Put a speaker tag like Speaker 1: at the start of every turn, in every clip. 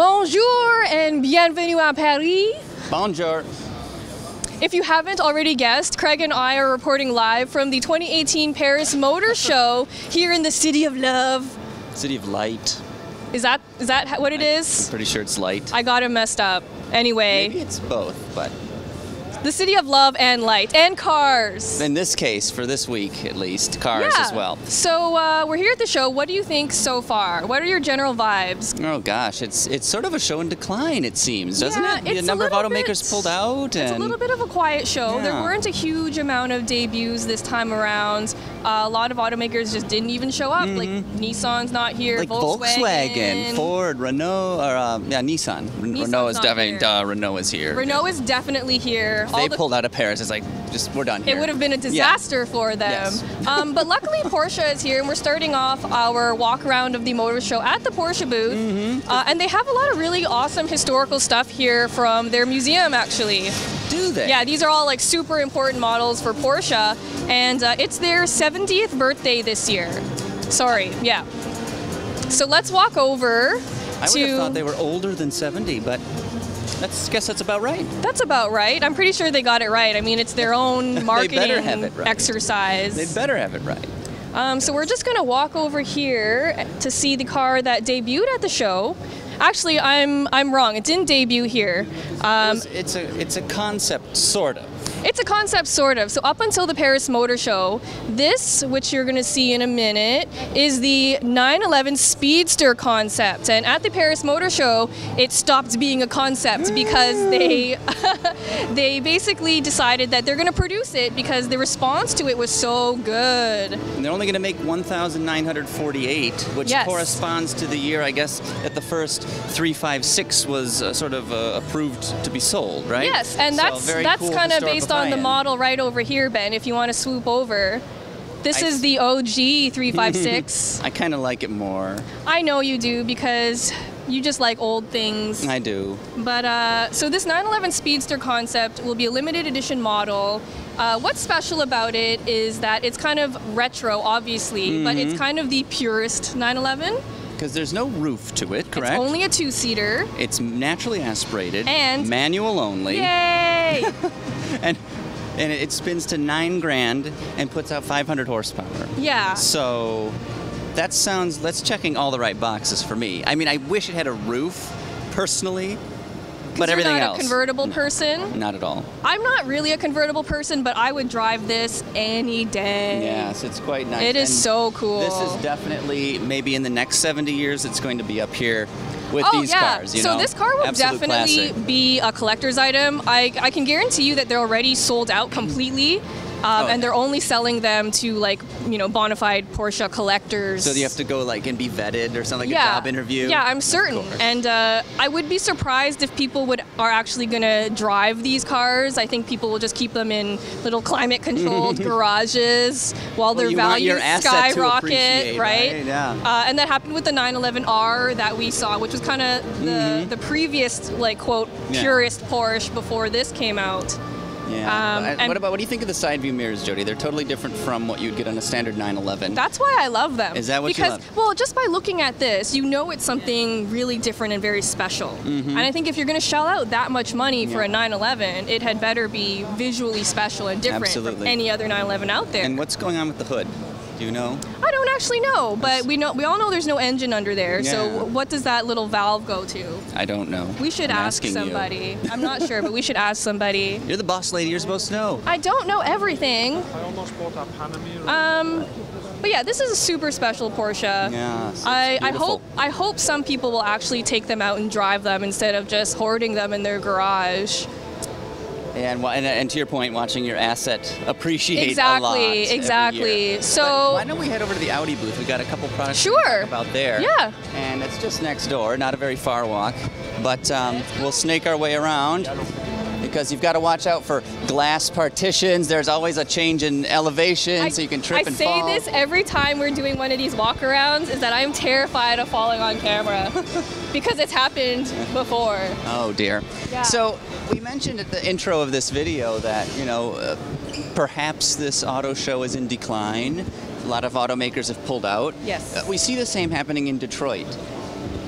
Speaker 1: Bonjour and bienvenue à Paris.
Speaker 2: Bonjour.
Speaker 1: If you haven't already guessed, Craig and I are reporting live from the 2018 Paris Motor Show here in the City of Love.
Speaker 2: City of Light.
Speaker 1: Is that is that what it is?
Speaker 2: Pretty sure it's light.
Speaker 1: I got it messed up. Anyway,
Speaker 2: Maybe it's both, but
Speaker 1: the City of Love and Light and cars.
Speaker 2: in this case, for this week at least, cars
Speaker 1: yeah.
Speaker 2: as well.
Speaker 1: So uh, we're here at the show. What do you think so far? What are your general vibes?
Speaker 2: Oh gosh, it's it's sort of a show in decline. It seems, doesn't
Speaker 1: Yeah,
Speaker 2: it? a number of automakers
Speaker 1: bit-
Speaker 2: pulled out,
Speaker 1: It's a little bit of a quiet show. There weren't a huge amount of debuts this time around. Uh, a lot of automakers just didn't even show up. Like Nissan's not here.
Speaker 2: Mm-hmm. like Volkswagen, Ford, Renault, or uh, yeah, Nissan.
Speaker 1: Nissan's
Speaker 2: Renault is definitely uh, Renault is here.
Speaker 1: Renault is definitely here.
Speaker 2: They
Speaker 1: the-
Speaker 2: pulled out of Paris. It's like just we're done here.
Speaker 1: it would have been a
Speaker 2: Yeah.
Speaker 1: disaster for them.
Speaker 2: Yes.
Speaker 1: um, but luckily, Porsche is here, and we're starting off our walk around of the motor show at the Porsche booth.
Speaker 2: Mm-hmm.
Speaker 1: Uh, and they have a lot of really awesome historical stuff here from their museum, actually.
Speaker 2: Do they?
Speaker 1: Yeah, these are all like super important models for Porsche, and uh, it's their 70th birthday this year. Sorry, yeah. So let's walk over
Speaker 2: I
Speaker 1: to.
Speaker 2: would have thought they were older than 70, but that's guess that's about right.
Speaker 1: That's about right. I'm pretty sure they got it right. I mean, it's their own marketing
Speaker 2: better have it right.
Speaker 1: exercise.
Speaker 2: They'd better have it right.
Speaker 1: Um, so we're just gonna walk over here to see the car that debuted at the show. Actually, I'm I'm wrong. It didn't debut here. Um,
Speaker 2: It's- it's a it's a concept, sort of.
Speaker 1: It's a concept, sort of. So up until the Paris Motor Show, this, which you're going to see in a minute, is the 911 Speedster concept. And at the Paris Motor Show, it stopped being a concept because they they basically decided that they're going to produce it because the response to it was so good.
Speaker 2: And they're only going to make 1,948, which
Speaker 1: Yes.
Speaker 2: corresponds to the year, I guess, that the first 356 was uh, sort of uh, approved to be sold, right?
Speaker 1: Yes, and
Speaker 2: So
Speaker 1: that's that's
Speaker 2: cool
Speaker 1: kind of based on the model right over here, Ben. If you want to swoop over, this
Speaker 2: I
Speaker 1: is the OG 356.
Speaker 2: I kind of like it more.
Speaker 1: I know you do because you just like old things.
Speaker 2: I do.
Speaker 1: But uh, so this 911 Speedster concept will be a limited edition model. Uh, what's special about it is that it's kind of retro, obviously, but
Speaker 2: Mm-hmm.
Speaker 1: it's kind of the purest 911.
Speaker 2: Because there's no roof to it, correct?
Speaker 1: It's only a two-seater.
Speaker 2: It's naturally aspirated,
Speaker 1: And-
Speaker 2: manual only,
Speaker 1: Yay!
Speaker 2: and and it spins to nine grand and puts out 500 horsepower.
Speaker 1: yeah.
Speaker 2: So that sounds that's checking all the right boxes for me. I mean, I wish it had a roof, personally, but
Speaker 1: you're
Speaker 2: everything
Speaker 1: not
Speaker 2: else.
Speaker 1: a convertible person.
Speaker 2: Not at all.
Speaker 1: I'm not really a convertible person, but I would drive this any day.
Speaker 2: Yes, it's quite nice.
Speaker 1: It is
Speaker 2: And
Speaker 1: so cool.
Speaker 2: This is definitely maybe in the next 70 years it's going to be up here with
Speaker 1: oh
Speaker 2: these
Speaker 1: yeah.
Speaker 2: cars. You
Speaker 1: so
Speaker 2: know?
Speaker 1: this car will
Speaker 2: Absolute
Speaker 1: definitely
Speaker 2: classic.
Speaker 1: be a collector's item. I, I can guarantee you that they're already sold out completely. Um,
Speaker 2: Oh,
Speaker 1: and they're only selling them to like you know bona fide Porsche collectors.
Speaker 2: So you have to go like and be vetted or something like
Speaker 1: yeah,
Speaker 2: a job interview.
Speaker 1: Yeah, I'm certain. And uh, I would be surprised if people would are actually gonna drive these cars. I think people will just keep them in little climate controlled garages while their
Speaker 2: you want
Speaker 1: values
Speaker 2: to
Speaker 1: skyrocket,
Speaker 2: appreciate, right? Yeah.
Speaker 1: Uh, and that happened with the 911R that we saw, which was kind of the, the previous like quote
Speaker 2: Mm-hmm. Yeah.
Speaker 1: purest Porsche before this came out.
Speaker 2: Yeah.
Speaker 1: Um, and-
Speaker 2: what about what do you think of the side view mirrors, Jodi? They're totally different from what you'd get on a standard 911.
Speaker 1: That's why I love them.
Speaker 2: Is that what you
Speaker 1: because,
Speaker 2: love?
Speaker 1: well, just by looking at this, you know it's something really different and very special. And I think if you're going to shell out that much money for a
Speaker 2: Mm-hmm.
Speaker 1: 911, it had better be visually special and different from any other 911 out there.
Speaker 2: and what's going on with the hood? Do you know?
Speaker 1: I don't actually know, but we know we all know there's no engine under there.
Speaker 2: Yeah.
Speaker 1: So what does that little valve go to?
Speaker 2: I don't know.
Speaker 1: We should
Speaker 2: I'm
Speaker 1: ask somebody. I'm not sure, but we should ask somebody.
Speaker 2: You're the boss lady. You're supposed to know.
Speaker 1: I don't know everything.
Speaker 3: I almost bought a Panamera.
Speaker 1: Um, but yeah, this is a super special Porsche.
Speaker 2: Yeah.
Speaker 1: I, I hope I hope some people will actually take them out and drive them instead of just hoarding them in their garage.
Speaker 2: And, and, and to your point, watching your asset appreciate
Speaker 1: Exactly,
Speaker 2: a lot. every
Speaker 1: exactly. So-
Speaker 2: But why don't we head over to the Audi booth? We got a couple products
Speaker 1: Sure.
Speaker 2: about there.
Speaker 1: Yeah.
Speaker 2: And it's just next door, not a very far walk, but um, we'll snake our way around. Because you've got to watch out for glass partitions. There's always a change in elevation, so you can trip
Speaker 1: I
Speaker 2: and
Speaker 1: say this every time we're doing one of these walkarounds is that I'm terrified of falling on camera because it's happened before.
Speaker 2: Oh dear.
Speaker 1: Yeah.
Speaker 2: So we mentioned at the intro of this video that you know uh, perhaps this auto show is in decline. A lot of automakers have pulled out.
Speaker 1: Yes.
Speaker 2: Uh, we see the same happening in Detroit.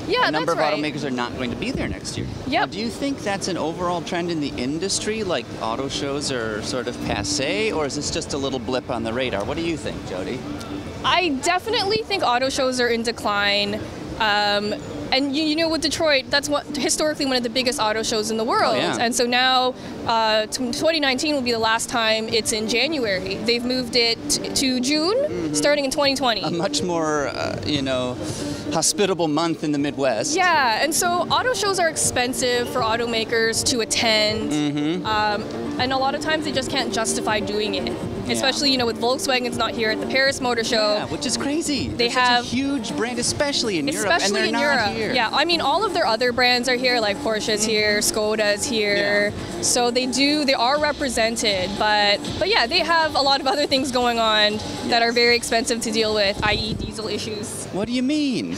Speaker 1: Yeah,
Speaker 2: a number of
Speaker 1: right.
Speaker 2: automakers are not going to be there next year.
Speaker 1: Yep.
Speaker 2: Now, do you think that's an overall trend in the industry, like auto shows are sort of passe, or is this just a little blip on the radar? What do you think, Jodi?
Speaker 1: I definitely think auto shows are in decline. Um, and you, you know, with Detroit, that's what historically one of the biggest auto shows in the world.
Speaker 2: Oh, yeah.
Speaker 1: And so now, uh, t- 2019 will be the last time it's in January. They've moved it to June,
Speaker 2: Mm-hmm.
Speaker 1: starting in 2020.
Speaker 2: A much more, uh, you know, hospitable month in the Midwest.
Speaker 1: Yeah, and so auto shows are expensive for automakers to attend,
Speaker 2: Mm-hmm.
Speaker 1: um, and a lot of times they just can't justify doing it. Especially, you know, with Volkswagen's not here at the Paris Motor Show.
Speaker 2: Yeah, which is crazy.
Speaker 1: They
Speaker 2: They're
Speaker 1: have-
Speaker 2: a huge brand, especially in Europe,
Speaker 1: Especially in
Speaker 2: not
Speaker 1: Europe.
Speaker 2: here.
Speaker 1: Yeah, I mean, all of their other brands are here, like Porsche's mm-hmm. here, Skoda's here. Yeah. So they do, they are represented, but but yeah, they have a lot of other things going on that are very expensive to deal with, i.e., diesel issues.
Speaker 2: What do you mean?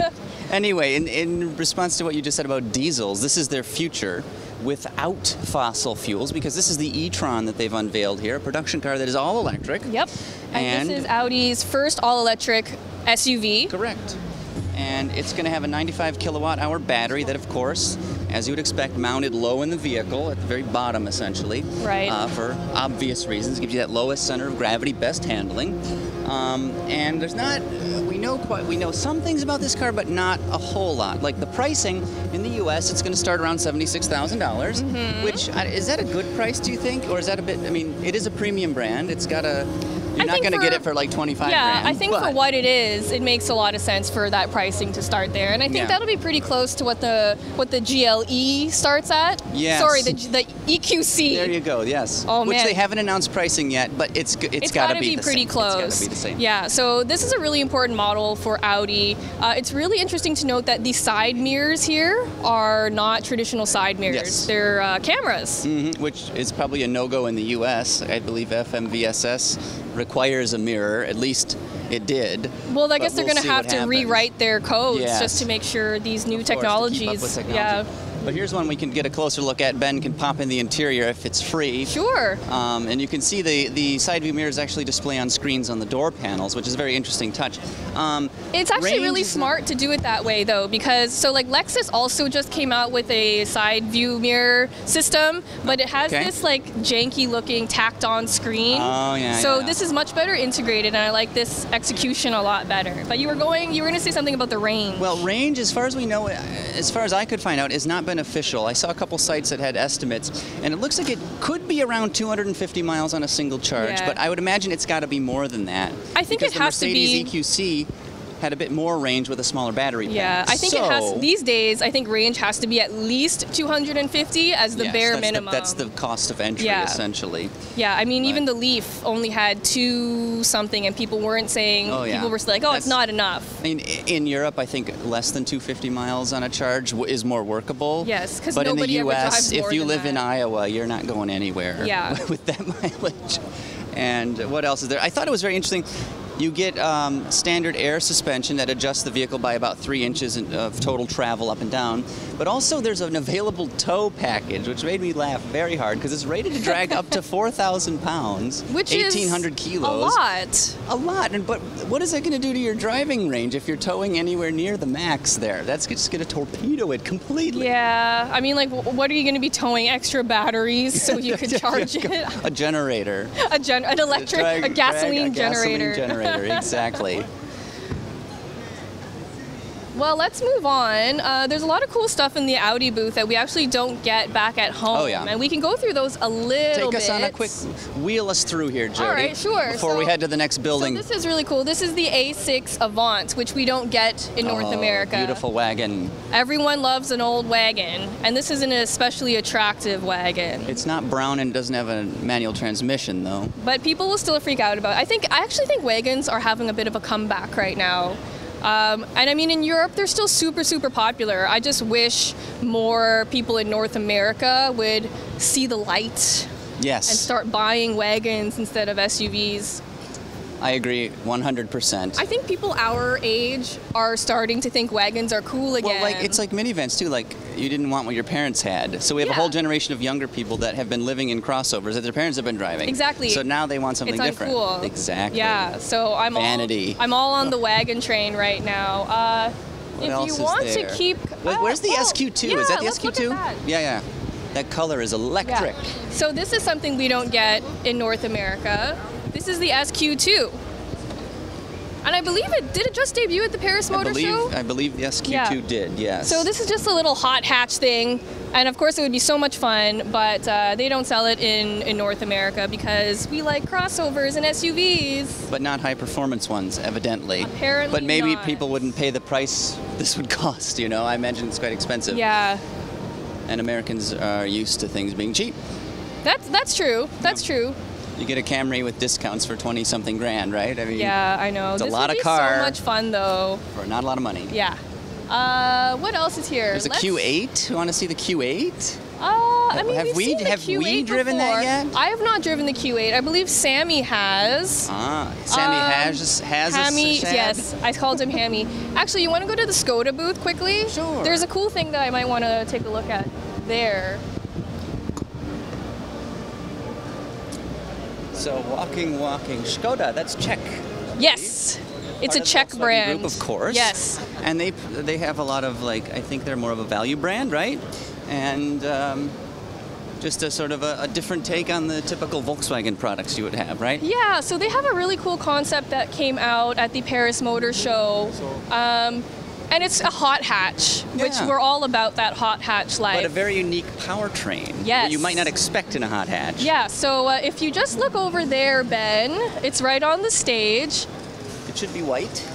Speaker 2: anyway, in, in response to what you just said about diesels, this is their future without fossil fuels because this is the e-tron that they've unveiled here, a production car that is all electric.
Speaker 1: Yep. And,
Speaker 2: And-
Speaker 1: this is Audi's first all-electric SUV.
Speaker 2: Correct. And it's going to have a 95 kilowatt hour battery that, of course, as you would expect, mounted low in the vehicle at the very bottom, essentially.
Speaker 1: Right.
Speaker 2: Uh, for obvious reasons, gives you that lowest center of gravity, best handling. Um, and there's not, know quite, we know some things about this car, but not a whole lot. Like the pricing in the U.S., it's going to start around seventy-six thousand dollars.
Speaker 1: Mm-hmm.
Speaker 2: Which is that a good price? Do you think, or is that a bit? I mean, it is a premium brand. It's got a. You're
Speaker 1: I
Speaker 2: not going to get it for like twenty-five
Speaker 1: Yeah,
Speaker 2: grand.
Speaker 1: I think for what it is, it makes a lot of sense for that pricing to start there, and I think
Speaker 2: Yeah.
Speaker 1: that'll be pretty close to what the what the GLE starts at.
Speaker 2: Yes.
Speaker 1: Sorry, the the EQC.
Speaker 2: There you go. Yes.
Speaker 1: Oh,
Speaker 2: Which
Speaker 1: man.
Speaker 2: they haven't announced pricing yet, but it's it's
Speaker 1: it's
Speaker 2: got to be,
Speaker 1: be pretty
Speaker 2: same.
Speaker 1: close.
Speaker 2: It's got to be the same.
Speaker 1: Yeah, so this is a really important model for Audi. Uh, it's really interesting to note that the side mirrors here are not traditional side mirrors.
Speaker 2: Yes.
Speaker 1: They're uh, cameras.
Speaker 2: Mhm, Which is probably a no-go in the U.S. I believe FMVSS requires a mirror. At least it did.
Speaker 1: Well, I guess they're
Speaker 2: we'll
Speaker 1: going to have to
Speaker 2: happens.
Speaker 1: rewrite their codes
Speaker 2: Yes.
Speaker 1: just to make sure these new
Speaker 2: course,
Speaker 1: technologies.
Speaker 2: technology.
Speaker 1: Yeah,
Speaker 2: But here's one we can get a closer look at. Ben can pop in the interior if it's free.
Speaker 1: sure.
Speaker 2: Um, and you can see the, the side view mirrors actually display on screens on the door panels, which is a very interesting touch. Um,
Speaker 1: It's actually really smart to do it that way, though, because so like Lexus also just came out with a side view mirror system, but it has
Speaker 2: Okay.
Speaker 1: this like janky looking tacked on screen.
Speaker 2: Oh, yeah,
Speaker 1: So
Speaker 2: yeah.
Speaker 1: this is much better integrated, and I like this execution a lot better. But you were going, you were going to say something about the range.
Speaker 2: Well, range, as far as we know, as far as I could find out, is not been official. I saw a couple sites that had estimates, and it looks like it could be around 250 miles on a single charge,
Speaker 1: Yeah.
Speaker 2: but I would imagine it's got to be more than that.
Speaker 1: I think
Speaker 2: because
Speaker 1: it
Speaker 2: the
Speaker 1: has to
Speaker 2: Mercedes
Speaker 1: be-
Speaker 2: EQC had a bit more range with a smaller battery pack.
Speaker 1: yeah, I think it has. These days, I think range has to be at least 250 as the
Speaker 2: Yes,
Speaker 1: bare
Speaker 2: that's
Speaker 1: minimum.
Speaker 2: The, that's the cost of entry,
Speaker 1: Yeah.
Speaker 2: essentially.
Speaker 1: Yeah, I mean, even the Leaf only had two something, and people weren't saying.
Speaker 2: Oh, yeah.
Speaker 1: People were like, "Oh, it's not enough."
Speaker 2: I mean, in Europe, I think less than 250 miles on a charge is more workable.
Speaker 1: Yes, Yes, 'cause
Speaker 2: But in the U.S., if you live in. Iowa, you're not going anywhere.
Speaker 1: Yeah.
Speaker 2: with that mileage. And what else is there? I thought it was very interesting. You get um, standard air suspension that adjusts the vehicle by about three inches of total travel up and down. But also, there's an available tow package, which made me laugh very hard because it's rated to drag up to 4,000 pounds,
Speaker 1: Which
Speaker 2: 1,800
Speaker 1: is
Speaker 2: kilos.
Speaker 1: a lot.
Speaker 2: A lot, and but what is that going to do to your driving range if you're towing anywhere near the max there? That's just going to torpedo it completely.
Speaker 1: Yeah, I mean, like, what are you going to be towing extra batteries so you could charge it?
Speaker 2: A generator.
Speaker 1: A gen- an electric,
Speaker 2: Drag-
Speaker 1: a gasoline
Speaker 2: drag a
Speaker 1: generator.
Speaker 2: Gasoline generator, exactly.
Speaker 1: Well, let's move on. Uh, there's a lot of cool stuff in the Audi booth that we actually don't get back at home,
Speaker 2: Oh, yeah.
Speaker 1: and we can go through those a little bit.
Speaker 2: Take us
Speaker 1: bit.
Speaker 2: on a quick wheel us through here, Jodi.
Speaker 1: right, sure.
Speaker 2: Before we head to the next building.
Speaker 1: So this is really cool. This is the A6 Avant, which we don't get in North
Speaker 2: Oh,
Speaker 1: America.
Speaker 2: Beautiful wagon.
Speaker 1: Everyone loves an old wagon, and this is an especially attractive wagon.
Speaker 2: It's not brown and doesn't have a manual transmission though.
Speaker 1: But people will still freak out about it. I think I actually think wagons are having a bit of a comeback right now. Um, and I mean, in Europe, they're still super, super popular. I just wish more people in North America would see the light
Speaker 2: Yes.
Speaker 1: and start buying wagons instead of SUVs.
Speaker 2: I agree 100%.
Speaker 1: I think people our age are starting to think wagons are cool again.
Speaker 2: Well, like it's like minivans too. Like you didn't want what your parents had, so we have a whole generation of younger people that have been living in crossovers that their parents have been driving.
Speaker 1: Exactly.
Speaker 2: So now they want something
Speaker 1: it's
Speaker 2: different.
Speaker 1: uncool.
Speaker 2: Exactly.
Speaker 1: Yeah. So I'm
Speaker 2: Vanity.
Speaker 1: all I'm all on the wagon train right now. Uh,
Speaker 2: What
Speaker 1: if
Speaker 2: else
Speaker 1: you
Speaker 2: is
Speaker 1: want
Speaker 2: there?
Speaker 1: to keep,
Speaker 2: Wait,
Speaker 1: oh,
Speaker 2: where's the
Speaker 1: oh,
Speaker 2: SQ2?
Speaker 1: yeah,
Speaker 2: is that the
Speaker 1: let's look at
Speaker 2: SQ2?
Speaker 1: that.
Speaker 2: Yeah, yeah. That color is electric.
Speaker 1: Yeah. So this is something we don't get in North America. This is the SQ2. And I believe it did it just debut at the Paris
Speaker 2: I
Speaker 1: Motor
Speaker 2: believe
Speaker 1: Show.
Speaker 2: I believe the SQ2
Speaker 1: Yeah.
Speaker 2: did. Yes.
Speaker 1: So this is just a little hot hatch thing, and of course it would be so much fun, but uh, they don't sell it in, in North America because we like crossovers and SUVs.
Speaker 2: but not high performance ones, evidently.
Speaker 1: Apparently
Speaker 2: But maybe
Speaker 1: not.
Speaker 2: people wouldn't pay the price this would cost. You know, I imagine it's quite expensive.
Speaker 1: Yeah,
Speaker 2: And Americans are used to things being cheap.
Speaker 1: that's that's true. That's true.
Speaker 2: You get a Camry with discounts for 20 something grand, right? I mean,
Speaker 1: Yeah, I know.
Speaker 2: It's a lot of car.
Speaker 1: so much fun though.
Speaker 2: for not a lot of money.
Speaker 1: Yeah. Uh, what else is here?
Speaker 2: There's a
Speaker 1: Let's-
Speaker 2: Q8. You want to see the Q8?
Speaker 1: Uh, I mean,
Speaker 2: Have we- have we
Speaker 1: Q8
Speaker 2: driven that yet?
Speaker 1: I have not driven the Q8. I believe Sammy has.
Speaker 2: Ah, Sammy
Speaker 1: Um,
Speaker 2: has has a
Speaker 1: Hammy, yes, I called him Hammy. Actually, you want to go to the Skoda booth quickly?
Speaker 2: Sure.
Speaker 1: There's a cool thing that I might want to take a look at there.
Speaker 2: So walking, walking. Skoda, that's Czech.
Speaker 1: Yes, it's a Czech brand.
Speaker 2: Group, of course.
Speaker 1: Yes.
Speaker 2: And they they have a lot of like I think they're more of a value brand, right? And um, just a sort of a, a different take on the typical Volkswagen products you would have, right?
Speaker 1: Yeah, so they have a really cool concept that came out at the Paris Motor Show. Um, and it's a hot hatch, which we're all about that hot hatch life.
Speaker 2: But a very unique powertrain. that
Speaker 1: Yes.
Speaker 2: You might not expect in a hot hatch.
Speaker 1: yeah, so uh, if you just look over there, Ben, it's right on the stage.
Speaker 2: It should be white,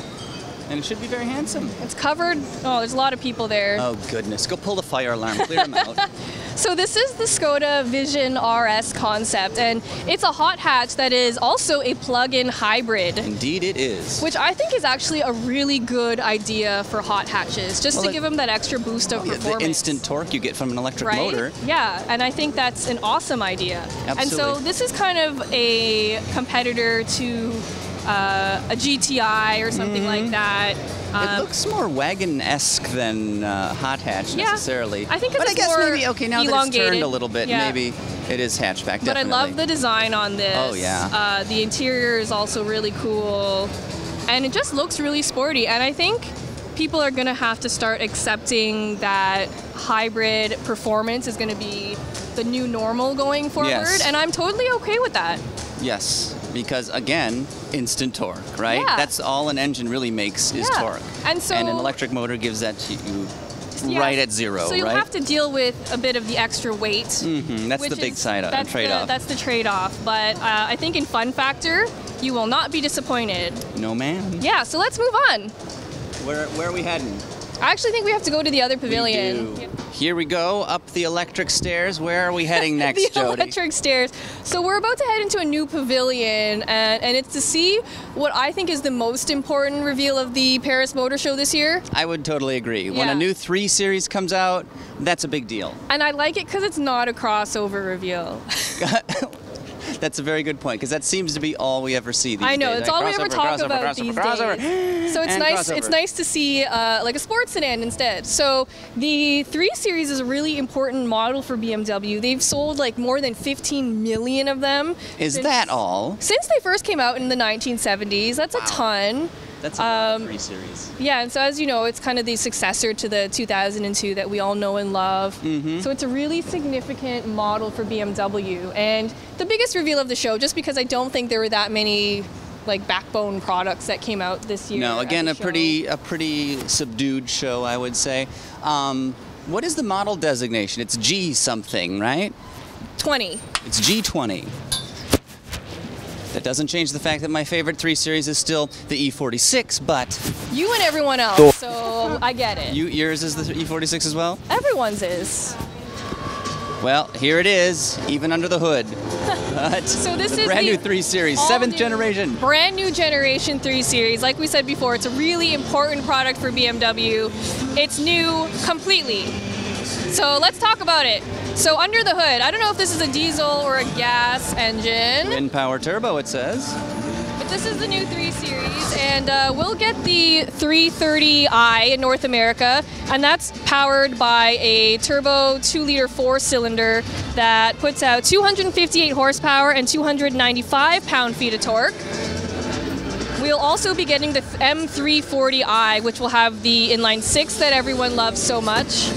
Speaker 2: and it should be very handsome.
Speaker 1: It's covered. Oh, there's a lot of people there.
Speaker 2: Oh goodness! Go pull the fire alarm. Clear them out.
Speaker 1: So this is the Skoda Vision RS concept, and it's a hot hatch that is also a plug-in hybrid.
Speaker 2: Indeed, it is.
Speaker 1: Which I think is actually a really good idea for hot hatches, just
Speaker 2: Well,
Speaker 1: to
Speaker 2: it-
Speaker 1: give them that extra boost of oh,
Speaker 2: Yeah,
Speaker 1: performance.
Speaker 2: the instant torque you get from an electric
Speaker 1: right?
Speaker 2: motor.
Speaker 1: Yeah, and I think that's an awesome idea. Absolutely. And so this is kind of a competitor to uh, a GTI or something like that.
Speaker 2: Mm-hmm.
Speaker 1: Um,
Speaker 2: It looks more wagon-esque than uh, hot hatch
Speaker 1: Yeah.
Speaker 2: necessarily.
Speaker 1: I think
Speaker 2: but I
Speaker 1: it's
Speaker 2: guess
Speaker 1: more
Speaker 2: maybe okay now that it's turned
Speaker 1: elongated.
Speaker 2: a little bit,
Speaker 1: Yeah.
Speaker 2: maybe it is hatchback.
Speaker 1: But I love the design on this.
Speaker 2: Oh, yeah.
Speaker 1: Uh, the interior is also really cool, and it just looks really sporty. And I think people are gonna have to start accepting that hybrid performance is gonna be the new normal going forward.
Speaker 2: Yes.
Speaker 1: And I'm totally okay with that.
Speaker 2: Yes, because again, instant torque, right?
Speaker 1: Yeah.
Speaker 2: That's all an engine really makes is
Speaker 1: Yeah.
Speaker 2: torque.
Speaker 1: And so-
Speaker 2: an electric motor gives that to you
Speaker 1: Yeah.
Speaker 2: right at zero,
Speaker 1: So you'll
Speaker 2: right?
Speaker 1: have to deal with a bit of the extra weight.
Speaker 2: Mhm, That's the big
Speaker 1: is-
Speaker 2: side of trade-off.
Speaker 1: That's the trade-off. But uh, I think in fun factor, you will not be disappointed.
Speaker 2: no man.
Speaker 1: Yeah. So let's move on.
Speaker 2: Where where are we heading?
Speaker 1: I actually think we have to go to the other
Speaker 2: We
Speaker 1: pavilion.
Speaker 2: do. Here we go up the electric stairs. Where are we heading next,
Speaker 1: the
Speaker 2: Jodi?
Speaker 1: electric stairs. So we're about to head into a new pavilion, and, and it's to see what I think is the most important reveal of the Paris Motor Show this year.
Speaker 2: I would totally agree. When a new three series comes out, that's a big deal.
Speaker 1: And I like it because it's not a crossover reveal.
Speaker 2: That's a very good point because that seems to be all we ever see. These
Speaker 1: I know
Speaker 2: days,
Speaker 1: it's
Speaker 2: right?
Speaker 1: all we ever talk about
Speaker 2: crossover,
Speaker 1: these
Speaker 2: crossover.
Speaker 1: days. So it's nice.
Speaker 2: crossover.
Speaker 1: It's nice to see uh, like a sports sedan instead. So the three series is a really important model for BMW. They've sold like more than 15 million of them.
Speaker 2: Is
Speaker 1: since-
Speaker 2: that all?
Speaker 1: Since they first came out in the 1970s, that's a ton.
Speaker 2: That's a
Speaker 1: Um,
Speaker 2: three series.
Speaker 1: Yeah, and so as you know, it's kind of the successor to the 2002 that we all know and love.
Speaker 2: Mm-hmm.
Speaker 1: So it's a really significant model for BMW, and the biggest reveal of the show, just because I don't think there were that many like backbone products that came out this year.
Speaker 2: No, again, a
Speaker 1: show.
Speaker 2: pretty a pretty subdued show, I would say. Um, what is the model designation? It's G something, right?
Speaker 1: 20.
Speaker 2: It's G20. That doesn't change the fact that my favorite three series is still the E46, but
Speaker 1: You and everyone else, so I get it.
Speaker 2: you, yours is the E46 as well?
Speaker 1: Everyone's is.
Speaker 2: Well, here it is, even under the hood. But
Speaker 1: So this
Speaker 2: the
Speaker 1: is
Speaker 2: brand
Speaker 1: the
Speaker 2: new three series, seventh generation.
Speaker 1: Brand new generation 3 Series. Like we said before, it's a really important product for BMW. It's new completely. So let's talk about it. So under the hood, I don't know if this is a diesel or a gas engine,
Speaker 2: Twin power turbo, it says.
Speaker 1: but this is the new 3 Series, and uh, we'll get the 330i in North America, and that's powered by a turbo 2-liter 4-cylinder that puts out 258 horsepower and 295 pound-feet of torque. We'll also be getting the M340i, which will have the inline six that everyone loves so much.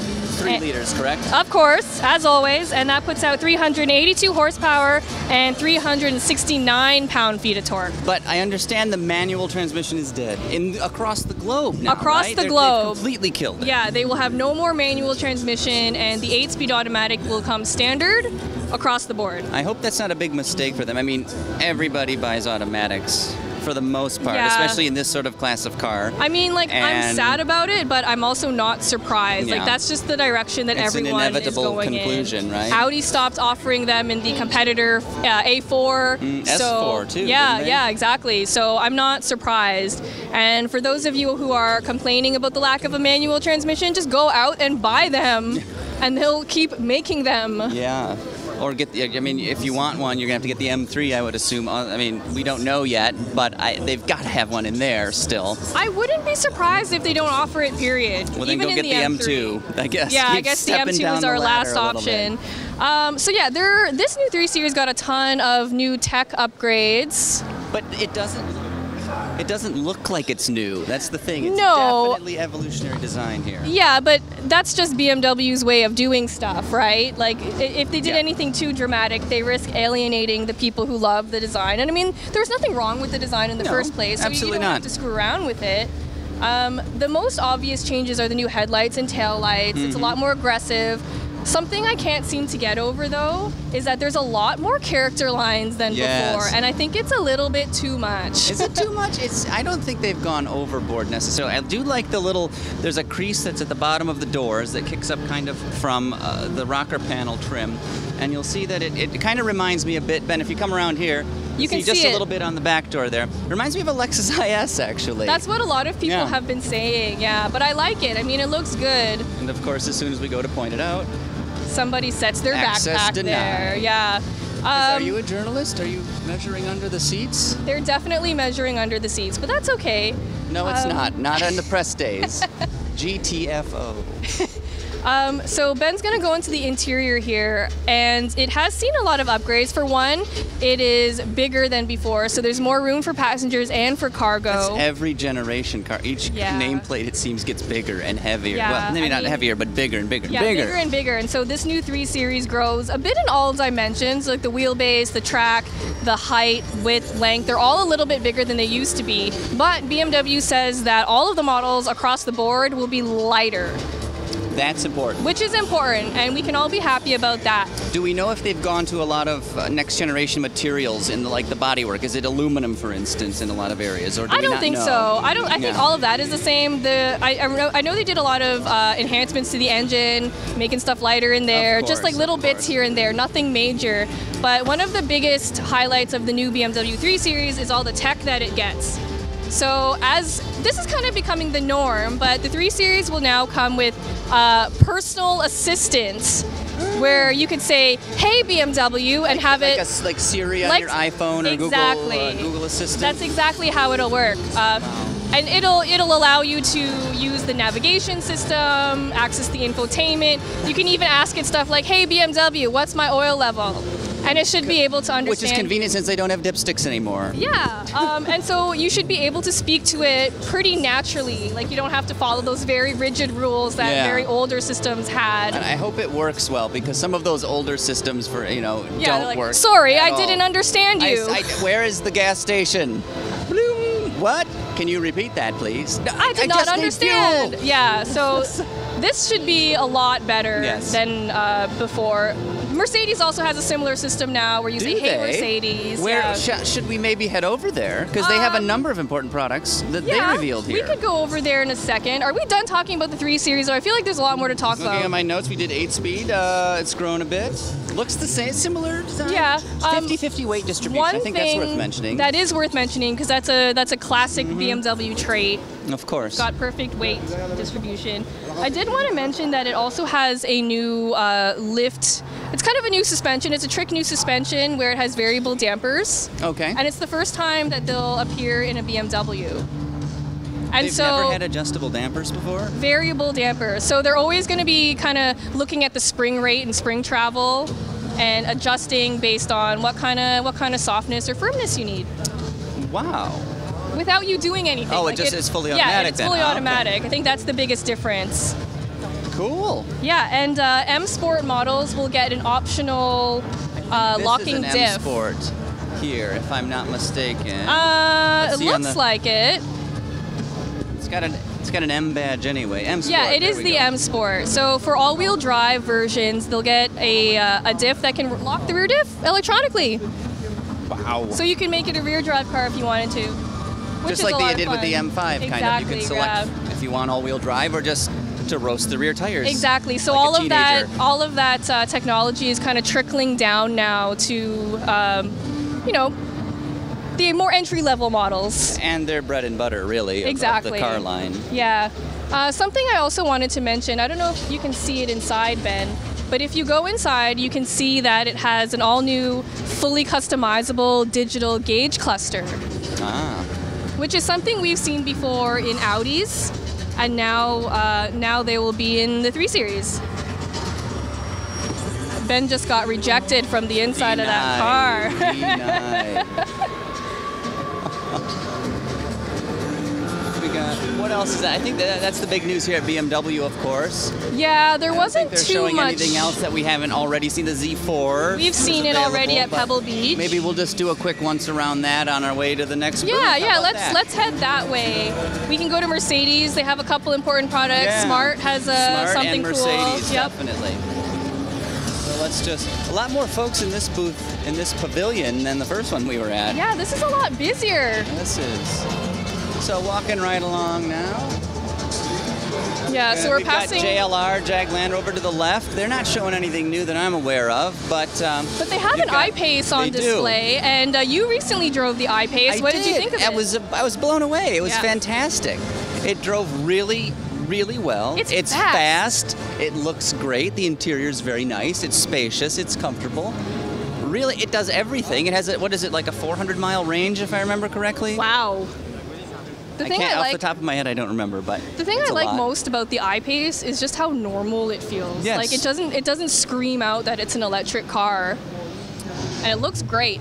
Speaker 2: Three
Speaker 1: Eh.
Speaker 2: liters, correct?
Speaker 1: Of course, as always, and that puts out 382 horsepower and 369 pound-feet of torque.
Speaker 2: But I understand the manual transmission is dead in across the globe now.
Speaker 1: Across
Speaker 2: right?
Speaker 1: the
Speaker 2: They're-
Speaker 1: globe.
Speaker 2: completely killed it.
Speaker 1: Yeah, they will have no more manual transmission, and the 8-speed automatic will come standard across the board.
Speaker 2: I hope that's not a big mistake for them. I mean, everybody buys automatics for the most part,
Speaker 1: Yeah.
Speaker 2: especially in this sort of class of car.
Speaker 1: I mean, like, I'm sad about it, but I'm also not surprised.
Speaker 2: Yeah.
Speaker 1: Like, that's just the direction that
Speaker 2: It's an
Speaker 1: everyone is
Speaker 2: inevitable
Speaker 1: going
Speaker 2: conclusion,
Speaker 1: in.
Speaker 2: right?
Speaker 1: Audi stopped offering them in the competitor uh, A4.
Speaker 2: Mm,
Speaker 1: so,
Speaker 2: S4 too,
Speaker 1: Yeah, yeah, exactly. So I'm not surprised. And for those of you who are complaining about the lack of a manual transmission, just go out and buy them, and they'll keep making them.
Speaker 2: Yeah. Or get the, I mean, if you want one, you're gonna have to get the M3, I would assume. Uh, I mean, we don't know yet, but I, they've got to have one in there still.
Speaker 1: I wouldn't be surprised if they don't offer it. Period.
Speaker 2: Well, then
Speaker 1: Even
Speaker 2: go get the,
Speaker 1: M3.
Speaker 2: M2, I guess.
Speaker 1: Yeah, I guess the M2
Speaker 2: down
Speaker 1: is our last
Speaker 2: a little bit.
Speaker 1: option. Um, so yeah, there. This new three series got a ton of new tech upgrades.
Speaker 2: But it doesn't. It doesn't look like it's new. That's the thing. It's
Speaker 1: No.
Speaker 2: definitely evolutionary design here.
Speaker 1: Yeah, but that's just BMW's way of doing stuff, right? Like if they did
Speaker 2: Yeah.
Speaker 1: anything too dramatic, they risk alienating the people who love the design. And I mean, there was nothing wrong with the design in the
Speaker 2: No,
Speaker 1: first place. So
Speaker 2: absolutely
Speaker 1: you don't
Speaker 2: not.
Speaker 1: have to screw around with it. Um, the most obvious changes are the new headlights and taillights. It's a
Speaker 2: Mm-hmm.
Speaker 1: lot more aggressive. Something I can't seem to get over though is that there's a lot more character lines than
Speaker 2: Yes.
Speaker 1: before, and I think it's a little bit too much.
Speaker 2: Is it too much? It's. I don't think they've gone overboard necessarily. I do like the little. There's a crease that's at the bottom of the doors that kicks up kind of from uh, the rocker panel trim, and you'll see that it, it kind of reminds me a bit. Ben, if you come around here,
Speaker 1: You can
Speaker 2: just
Speaker 1: see
Speaker 2: a
Speaker 1: it.
Speaker 2: little bit on the back door there. Reminds me of a Lexus IS actually.
Speaker 1: That's what a lot of people
Speaker 2: Yeah.
Speaker 1: have been saying, yeah. But I like it. I mean, it looks good.
Speaker 2: and of course, as soon as we go to point it out,
Speaker 1: somebody sets their
Speaker 2: Access
Speaker 1: backpack
Speaker 2: denied.
Speaker 1: there. Yeah.
Speaker 2: are
Speaker 1: Um,
Speaker 2: you a journalist? Are you measuring under the seats?
Speaker 1: they're definitely measuring under the seats, but that's okay.
Speaker 2: No, it's
Speaker 1: Um,
Speaker 2: not. Not on the press days. GTFO.
Speaker 1: Um, so Ben's gonna go into the interior here, and it has seen a lot of upgrades. For one, it is bigger than before, so there's more room for passengers and for cargo.
Speaker 2: That's every generation car. Each
Speaker 1: Yeah.
Speaker 2: nameplate, it seems, gets bigger and heavier.
Speaker 1: Yeah,
Speaker 2: well, maybe
Speaker 1: I
Speaker 2: not
Speaker 1: mean-
Speaker 2: heavier, but bigger and bigger and
Speaker 1: yeah,
Speaker 2: bigger.
Speaker 1: bigger and bigger. And so this new 3 Series grows a bit in all dimensions, like the wheelbase, the track, the height, width, length. They're all a little bit bigger than they used to be. But BMW says that all of the models across the board will be lighter,
Speaker 2: That's important.
Speaker 1: which is important, and we can all be happy about that.
Speaker 2: Do we know if they've gone to a lot of uh, next generation materials in the, like the bodywork? Is it aluminum, for instance, in a lot of areas? Or do
Speaker 1: I don't think
Speaker 2: know?
Speaker 1: so. I don't. I think
Speaker 2: Yeah.
Speaker 1: all of that is the same. The I, I know I know they did a lot of uh, enhancements to the engine, making stuff lighter in there, course, just like little bits here and there, nothing major. But one of the biggest highlights of the new BMW 3 Series is all the tech that it gets. So as this is kind of becoming the norm, but the 3 Series will now come with uh, personal assistance, where you could say, "Hey BMW," and have
Speaker 2: like
Speaker 1: it
Speaker 2: a like Siri on
Speaker 1: like-
Speaker 2: your iPhone or
Speaker 1: exactly.
Speaker 2: Google, uh, Google Assistant.
Speaker 1: That's exactly how it'll work. Uh, And it'll it'll allow you to use the navigation system, access the infotainment. You can even ask it stuff like, "Hey BMW, what's my oil level?" And it should be able to understand.
Speaker 2: Which is convenient since they don't have dipsticks anymore.
Speaker 1: Yeah, um, and so you should be able to speak to it pretty naturally. Like you don't have to follow those very rigid rules that
Speaker 2: Yeah.
Speaker 1: very older systems had.
Speaker 2: And I hope it works well because some of those older systems for you know
Speaker 1: yeah,
Speaker 2: don't
Speaker 1: like,
Speaker 2: work.
Speaker 1: sorry, I
Speaker 2: all.
Speaker 1: didn't understand you.
Speaker 2: I- where is the gas station? Bloom. What? Can you repeat that, please? No,
Speaker 1: I did not understand. Yeah, so this should be a lot better
Speaker 2: Yes.
Speaker 1: than uh, before. Mercedes also has a similar system now where you
Speaker 2: Do
Speaker 1: say, "Hey. Mercedes."
Speaker 2: Where
Speaker 1: yeah.
Speaker 2: sh- should we maybe head over there? Because they have a
Speaker 1: Um,
Speaker 2: number of important products that
Speaker 1: yeah,
Speaker 2: they revealed here.
Speaker 1: We could go over there in a second. Are we done talking about the three series? Or I feel like there's a lot more to talk
Speaker 2: Looking
Speaker 1: about.
Speaker 2: at my notes, we did eight speed. Uh, it's grown a bit. Looks the same, similar design.
Speaker 1: Yeah, um,
Speaker 2: 50-50 weight distribution.
Speaker 1: One
Speaker 2: I think
Speaker 1: thing
Speaker 2: that's worth mentioning.
Speaker 1: That is worth mentioning because that's a that's a classic
Speaker 2: Mm-hmm.
Speaker 1: BMW trait.
Speaker 2: of course.
Speaker 1: got perfect weight distribution. I did want to mention that it also has a new uh, lift. It's kind of a new suspension. It's a trick new suspension where it has variable dampers,
Speaker 2: okay.
Speaker 1: and it's the first time that they'll appear in a BMW. And
Speaker 2: They've
Speaker 1: so
Speaker 2: never had adjustable dampers before.
Speaker 1: variable dampers. So they're always going to be kind of looking at the spring rate and spring travel and adjusting based on what kind of what kind of softness or firmness you need.
Speaker 2: Wow.
Speaker 1: Without you doing anything.
Speaker 2: Oh, it
Speaker 1: Like,
Speaker 2: just- it's fully automatic.
Speaker 1: Yeah, it's
Speaker 2: then.
Speaker 1: fully
Speaker 2: Oh, okay.
Speaker 1: automatic. I think that's the biggest difference.
Speaker 2: Cool.
Speaker 1: Yeah, and uh, M Sport models will get an optional uh,
Speaker 2: this
Speaker 1: locking
Speaker 2: is an
Speaker 1: diff.
Speaker 2: M Sport here, if I'm not mistaken.
Speaker 1: Uh,
Speaker 2: Let's
Speaker 1: it looks
Speaker 2: the-
Speaker 1: like it.
Speaker 2: it's got an it's got an M badge anyway. M Sport.
Speaker 1: Yeah, it is the
Speaker 2: go.
Speaker 1: M Sport. So for all-wheel drive versions, they'll get a, uh, a diff that can lock the rear diff electronically.
Speaker 2: Wow.
Speaker 1: So you can make it a rear drive car if you wanted to. Which
Speaker 2: just like they did
Speaker 1: of
Speaker 2: with the. M5, kind of. You can select
Speaker 1: yeah.
Speaker 2: if you want all-wheel drive or just to roast the rear tires.
Speaker 1: Exactly. So
Speaker 2: like
Speaker 1: all of that, all of that uh, technology is kind of trickling down now to, um, you know, the more entry-level models.
Speaker 2: And their bread and butter, really, of- of
Speaker 1: Exactly.
Speaker 2: the car line.
Speaker 1: Yeah. Uh, something I also wanted to mention. I don't know if you can see it inside, Ben. But if you go inside, you can see that it has an all-new, fully customizable digital gauge cluster.
Speaker 2: Ah.
Speaker 1: Which is something we've seen before in Audis, and now uh, now they will be in the 3 Series. Ben just got rejected from the inside of that car.
Speaker 2: Denied. we got what else is that? I think that that's the big news here at BMW, of course.
Speaker 1: yeah, there wasn't
Speaker 2: think they're
Speaker 1: too
Speaker 2: showing
Speaker 1: much.
Speaker 2: anything else that we haven't already seen. The Z4.
Speaker 1: We've seen it already at Pebble Beach.
Speaker 2: Maybe we'll just do a quick once around that on our way to the next.
Speaker 1: Yeah, yeah. Let's
Speaker 2: that?
Speaker 1: let's head that way. We can go to Mercedes. They have a couple important products.
Speaker 2: Yeah.
Speaker 1: Smart has a
Speaker 2: Smart
Speaker 1: something
Speaker 2: and Mercedes,
Speaker 1: cool. Yep.
Speaker 2: definitely. So let's just a lot more folks in this booth in this pavilion than the first one we were at.
Speaker 1: Yeah, this is a lot busier.
Speaker 2: This is so walking right along now.
Speaker 1: Yeah, so we're
Speaker 2: We've
Speaker 1: passing.
Speaker 2: got JLR, Jag Land Rover to the left. They're not showing anything new that I'm aware of, but um,
Speaker 1: But they have an
Speaker 2: got-
Speaker 1: I-Pace on
Speaker 2: they do.
Speaker 1: display, and uh, you recently drove the I-Pace.
Speaker 2: I
Speaker 1: what did. you think of
Speaker 2: I
Speaker 1: it?
Speaker 2: was I was blown away. It was
Speaker 1: Yeah.
Speaker 2: fantastic. It drove really really well.
Speaker 1: It's
Speaker 2: fast. It looks great. The interior is very nice. It's spacious. It's comfortable. Really, it does everything. It has a, what is it like a 400 mile range if I remember correctly?
Speaker 1: Wow. The
Speaker 2: I
Speaker 1: thing
Speaker 2: can't
Speaker 1: I
Speaker 2: off the top of my head. I don't remember, but
Speaker 1: the thing I like
Speaker 2: lot.
Speaker 1: most about the I-Pace is just how normal it feels.
Speaker 2: Yes.
Speaker 1: Like it doesn't it doesn't scream out that it's an electric car, and it looks great.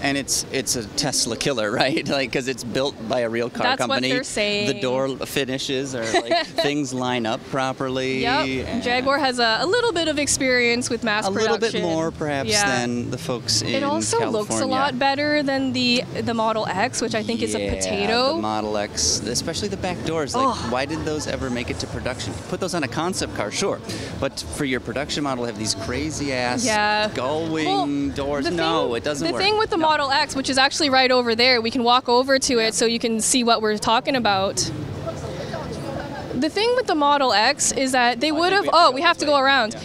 Speaker 2: And it's it's a Tesla killer, right? Like because it's built by a real car
Speaker 1: That's what
Speaker 2: company.
Speaker 1: they're saying.
Speaker 2: The door finishes or like things line up properly.
Speaker 1: Yep. Jaguar has a, a little bit of experience with mass
Speaker 2: a little
Speaker 1: production.
Speaker 2: bit more perhaps
Speaker 1: Yeah.
Speaker 2: than the folks in
Speaker 1: It also looks a lot better than the the Model X, which I think is a
Speaker 2: Yeah,
Speaker 1: potato.
Speaker 2: The Model X, especially the back doors. Like,
Speaker 1: Ugh.
Speaker 2: why did those ever make it to production? Put those on a concept car, sure, but for your production model, have these crazy ass
Speaker 1: Yeah.
Speaker 2: gull wing
Speaker 1: Well,
Speaker 2: doors. no,
Speaker 1: thing-
Speaker 2: it doesn't
Speaker 1: the
Speaker 2: work.
Speaker 1: thing with the
Speaker 2: No.
Speaker 1: Model X, which is actually right over there, we can walk over to it so you can see what we're talking about. The thing with the Model X is that they would have.
Speaker 2: we oh, have to
Speaker 1: Oh, we have to go around.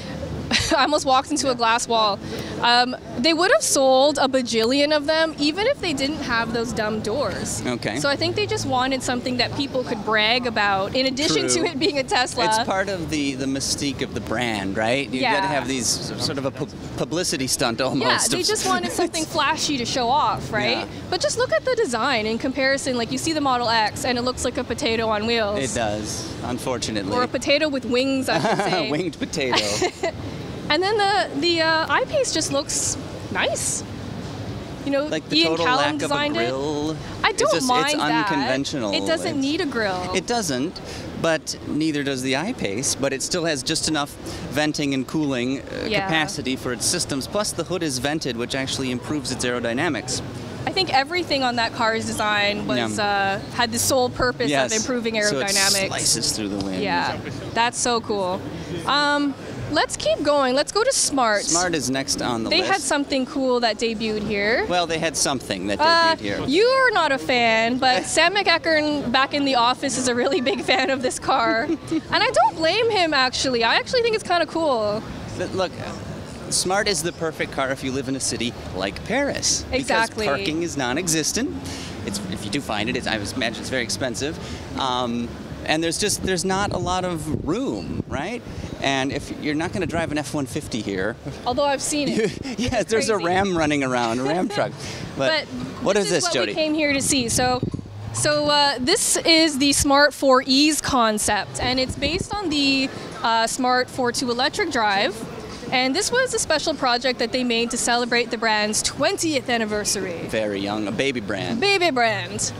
Speaker 1: I almost walked into a glass wall. Um, they would have sold a bajillion of them, even if they didn't have those dumb doors.
Speaker 2: Okay.
Speaker 1: So I think they just wanted something that people could brag about, in addition to it being a Tesla.
Speaker 2: It's part of the, the mystique of the brand, right? You got to have these sort of a pu- publicity stunt almost.
Speaker 1: Yeah,
Speaker 2: they
Speaker 1: just wanted something flashy to show off, right?
Speaker 2: Yeah.
Speaker 1: But just look at the design in comparison. Like you see the Model X, and it looks like a potato on wheels.
Speaker 2: It does, unfortunately.
Speaker 1: Or a potato with wings, I should say.
Speaker 2: Winged potato.
Speaker 1: And then the the uh, I-Pace just looks nice. You know,
Speaker 2: like the
Speaker 1: Ian
Speaker 2: total
Speaker 1: Callum
Speaker 2: lack of a
Speaker 1: designed it.
Speaker 2: grill.
Speaker 1: I don't
Speaker 2: just-
Speaker 1: mind
Speaker 2: It's
Speaker 1: that.
Speaker 2: unconventional.
Speaker 1: It doesn't
Speaker 2: It's-
Speaker 1: need a grill.
Speaker 2: It doesn't, but neither does the I-Pace. But it still has just enough venting and cooling uh,
Speaker 1: Yeah.
Speaker 2: capacity for its systems. Plus, the hood is vented, which actually improves its aerodynamics.
Speaker 1: I think everything on that car's design was uh, had the sole purpose
Speaker 2: yes.
Speaker 1: of improving aerodynamics.
Speaker 2: So it slices through the wind.
Speaker 1: Yeah, that's so cool. Um, let's keep going. Let's go to Smart.
Speaker 2: Smart is next on the
Speaker 1: They
Speaker 2: list.
Speaker 1: They had something cool that debuted here.
Speaker 2: well, they had something that
Speaker 1: Uh,
Speaker 2: debuted here.
Speaker 1: you're not a fan, but Sam McEachern back in the office is a really big fan of this car. and I don't blame him, actually. I actually think it's kind of cool.
Speaker 2: But look, Smart is the perfect car if you live in a city like Paris.
Speaker 1: Exactly.
Speaker 2: Because parking is non-existent. It's, if you do find it, it's, I imagine it's very expensive. Um, and there's just there's not a lot of room, right? And if you're not going to drive an F-150 here,
Speaker 1: Although I've seen it.
Speaker 2: yes, there's a. Ram running around, a Ram truck. But,
Speaker 1: But
Speaker 2: what
Speaker 1: this
Speaker 2: is this,
Speaker 1: what
Speaker 2: Jodi?
Speaker 1: we came here to see. So, so uh, this is the Smart Forease concept, and it's based on the uh, Smart 4 2 electric drive. And this was a special project that they made to celebrate the brand's 20th anniversary.
Speaker 2: Very young, a baby brand.
Speaker 1: Baby brand.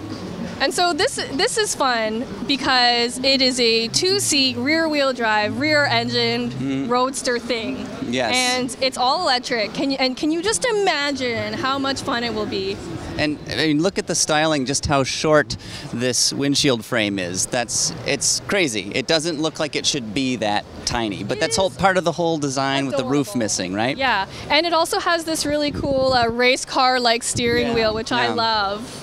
Speaker 1: And so this this is fun because it is a two-seat rear-wheel drive, rear-engined roadster thing.
Speaker 2: Yes.
Speaker 1: And it's all electric. Can you and can you just imagine how much fun it will be?
Speaker 2: And I mean, look at the styling, just how short this windshield frame is. That's it's crazy. It doesn't look like it should be that tiny, but
Speaker 1: It
Speaker 2: that's whole part of the whole design with the roof missing, right?
Speaker 1: Yeah, and it also has this really cool uh, race car-like steering
Speaker 2: Yeah,
Speaker 1: wheel, which I love.